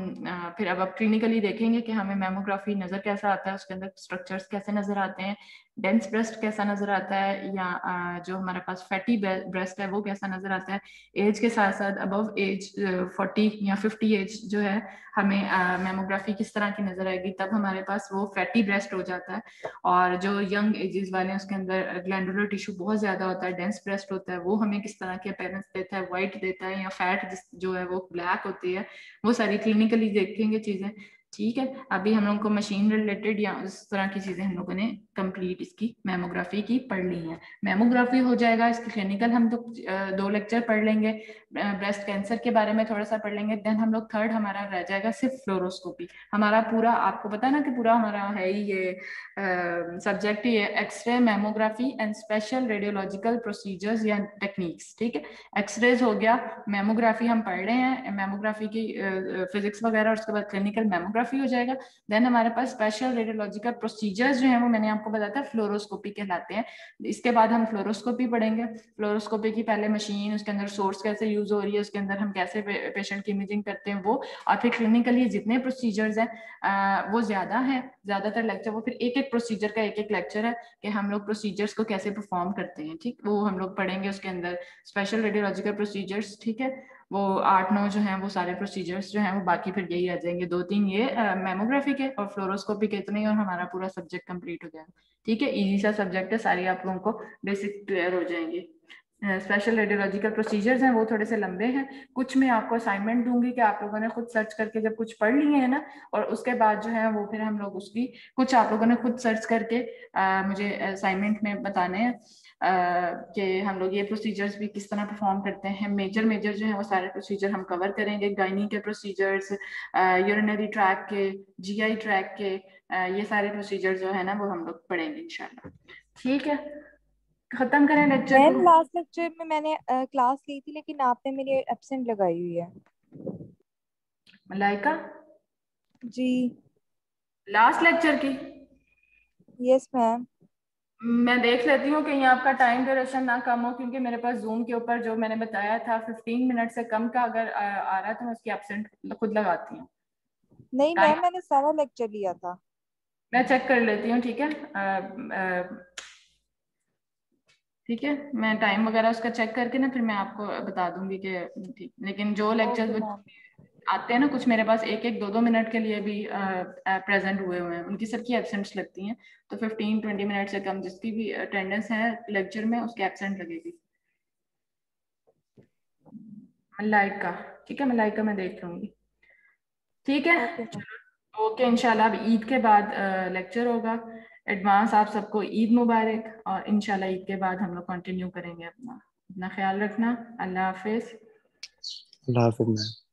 फिर अब अब क्लिनिकली देखेंगे कि हमें मेमोग्राफी नज़र कैसा आता है, उसके अंदर स्ट्रक्चर्स कैसे नज़र आते हैं डेंस ब्रेस्ट कैसा नज़र आता है या जो हमारे पास फैटी ब्रेस्ट है, वो कैसा नज़र आता है? एज के साथ साथ अबव एज फोर्टी या फिफ्टी एज जो है, हमें मेमोग्राफी किस तरह की नज़र आएगी? तब हमारे पास वो फैटी ब्रेस्ट हो जाता है। और जो यंग एजेस वाले हैं, उसके अंदर ग्लैंडुलर टिश्यू बहुत ज़्यादा होता है डेंस ब्रेस्ट होता है, वो हमें किस तरह के अपेयरेंस देता है? वाइट देता है या फैट जो है, वो ब्लैक होती है। वो सारी क्लिनिकली देखेंगे चीज़ें। ठीक है? अभी हम लोग को मशीन रिलेटेड या उस तरह की चीज़ें हम लोगों ने कंप्लीट इसकी मेमोग्राफी की पढ़ ली है। मेमोग्राफी हो जाएगा, इसकी क्लिनिकल हम तो दो लेक्चर पढ़ लेंगे। ब्रेस्ट कैंसर के बारे में थोड़ा सा पढ़ लेंगे। देन हम लोग थर्ड हमारा रह जाएगा सिर्फ़ फ्लोरोस्कोपी हमारा पूरा, आपको पता ना कि पूरा हमारा है ही ये सब्जेक्ट ये x-ray mammography and special radiological procedures या टेक्निक्स ठीक है? एक्सरेज हो गया मेमोग्राफी हम पढ़ रहे हैं। मेमोग्राफी की फिजिक्स वगैरह उसके बाद क्लिनिकल मेमोग्राफी हो जाएगा। देन हमारे पास स्पेशल रेडियोलॉजिकल प्रोसीजर्स जो है, वो मैंने आपको बताया था फ्लोरोस्कोपी कहलाते हैं। इसके बाद हम फ्लोरोस्कोपी पढ़ेंगे। फ्लोरोस्कोपी की पहले मशीन उसके अंदर सोर्स कैसे यूज़ हो रही है, उसके अंदर हम कैसे पेशेंट की इमेजिंग करते हैं, वो। और फिर क्लिनिकली जितने प्रोसीजर्स हैं वो ज़्यादा है, ज़्यादातर लेक्चर वो फिर एक एक प्रोसीजर का एक एक लेक्चर है कि हम लोग प्रोसीजर्स को कैसे परफॉर्म करते हैं, ठीक? वो हम लोग पढ़ेंगे उसके अंदर। स्पेशल रेडियोलॉजिकल प्रोसीजर्स ठीक है? वो आठ नौ जो हैं, वो सारे प्रोसीजर्स जो हैं, वो बाकी फिर यही रह जाएँगे। दो तीन ये मेमोग्राफी के और फ्लोरोस्कोपी के इतने ही और हमारा पूरा सब्जेक्ट कंप्लीट हो गया। ठीक है? इजी सा सब्जेक्ट है, सारी आप लोगों को बेसिक क्लियर हो जाएँगे। स्पेशल रेडियोलॉजिकल प्रोसीजर्स हैं वो थोड़े से लंबे हैं। कुछ मैं आपको असाइनमेंट दूँगी कि आप लोगों ने खुद सर्च करके जब कुछ पढ़ लिए हैं ना और उसके बाद जो है वो फिर हम लोग उसकी कुछ आप लोगों ने खुद सर्च करके आ, मुझे असाइनमेंट में बताने हैं कि हम लोग ये प्रोसीजर्स भी किस तरह परफॉर्म करते हैं। मेजर मेजर जो है वो सारे प्रोसीजर हम कवर करेंगे। गाइनी के प्रोसीजर्स यूरिनरी ट्रैक के जीआई ट्रैक के आ, ये सारे प्रोसीजर जो है ना वो हम लोग पढ़ेंगे इंशाल्लाह। ठीक है? खत्म करें लेक्चर मैम लास्ट लेक्चर में मैंने क्लास ली थी लेकिन आपने मेरी एब्सेंट लगाई हुई है। मलाइका? जी। लास्ट लेक्चर की? यस मैम मैं देख लेती हूँ कहीं आपका टाइम ड्यूरेशन ना कम हो क्योंकि मेरे पास जूम के ऊपर जो मैंने बताया था 15 मिनट से कम का अगर आ, आ रहा है तो मैं उसकी एबसेंट खुद लगाती हूँ। नहीं मैम मैंने सारा लेक्चर लिया था। मैं चेक कर लेती हूँ ठीक है? ठीक है? मैं टाइम वगैरह उसका चेक करके ना फिर मैं आपको बता दूँगी कि ठीक। लेकिन जो लेक्चर आते हैं ना कुछ मेरे पास एक एक दो दो मिनट के लिए भी प्रेजेंट हुए हुए हैं। उनकी सबकी एबसेंट्स लगती हैं। तो फिफ्टीन ट्वेंटी मिनट से कम जिसकी भी अटेंडेंस है लेक्चर में उसकी एबसेंट लगेगी। मलाइका ठीक है? मलाइका मैं देख लूँगी ठीक है? ओके इंशाल्लाह अब ईद के बाद लेक्चर होगा। एडवांस आप सबको ईद मुबारक और इनशाला ईद के बाद हम लोग कंटिन्यू करेंगे अपना। अपना ख्याल रखना। अल्लाह हाफिज। अल्लाह हाफिज।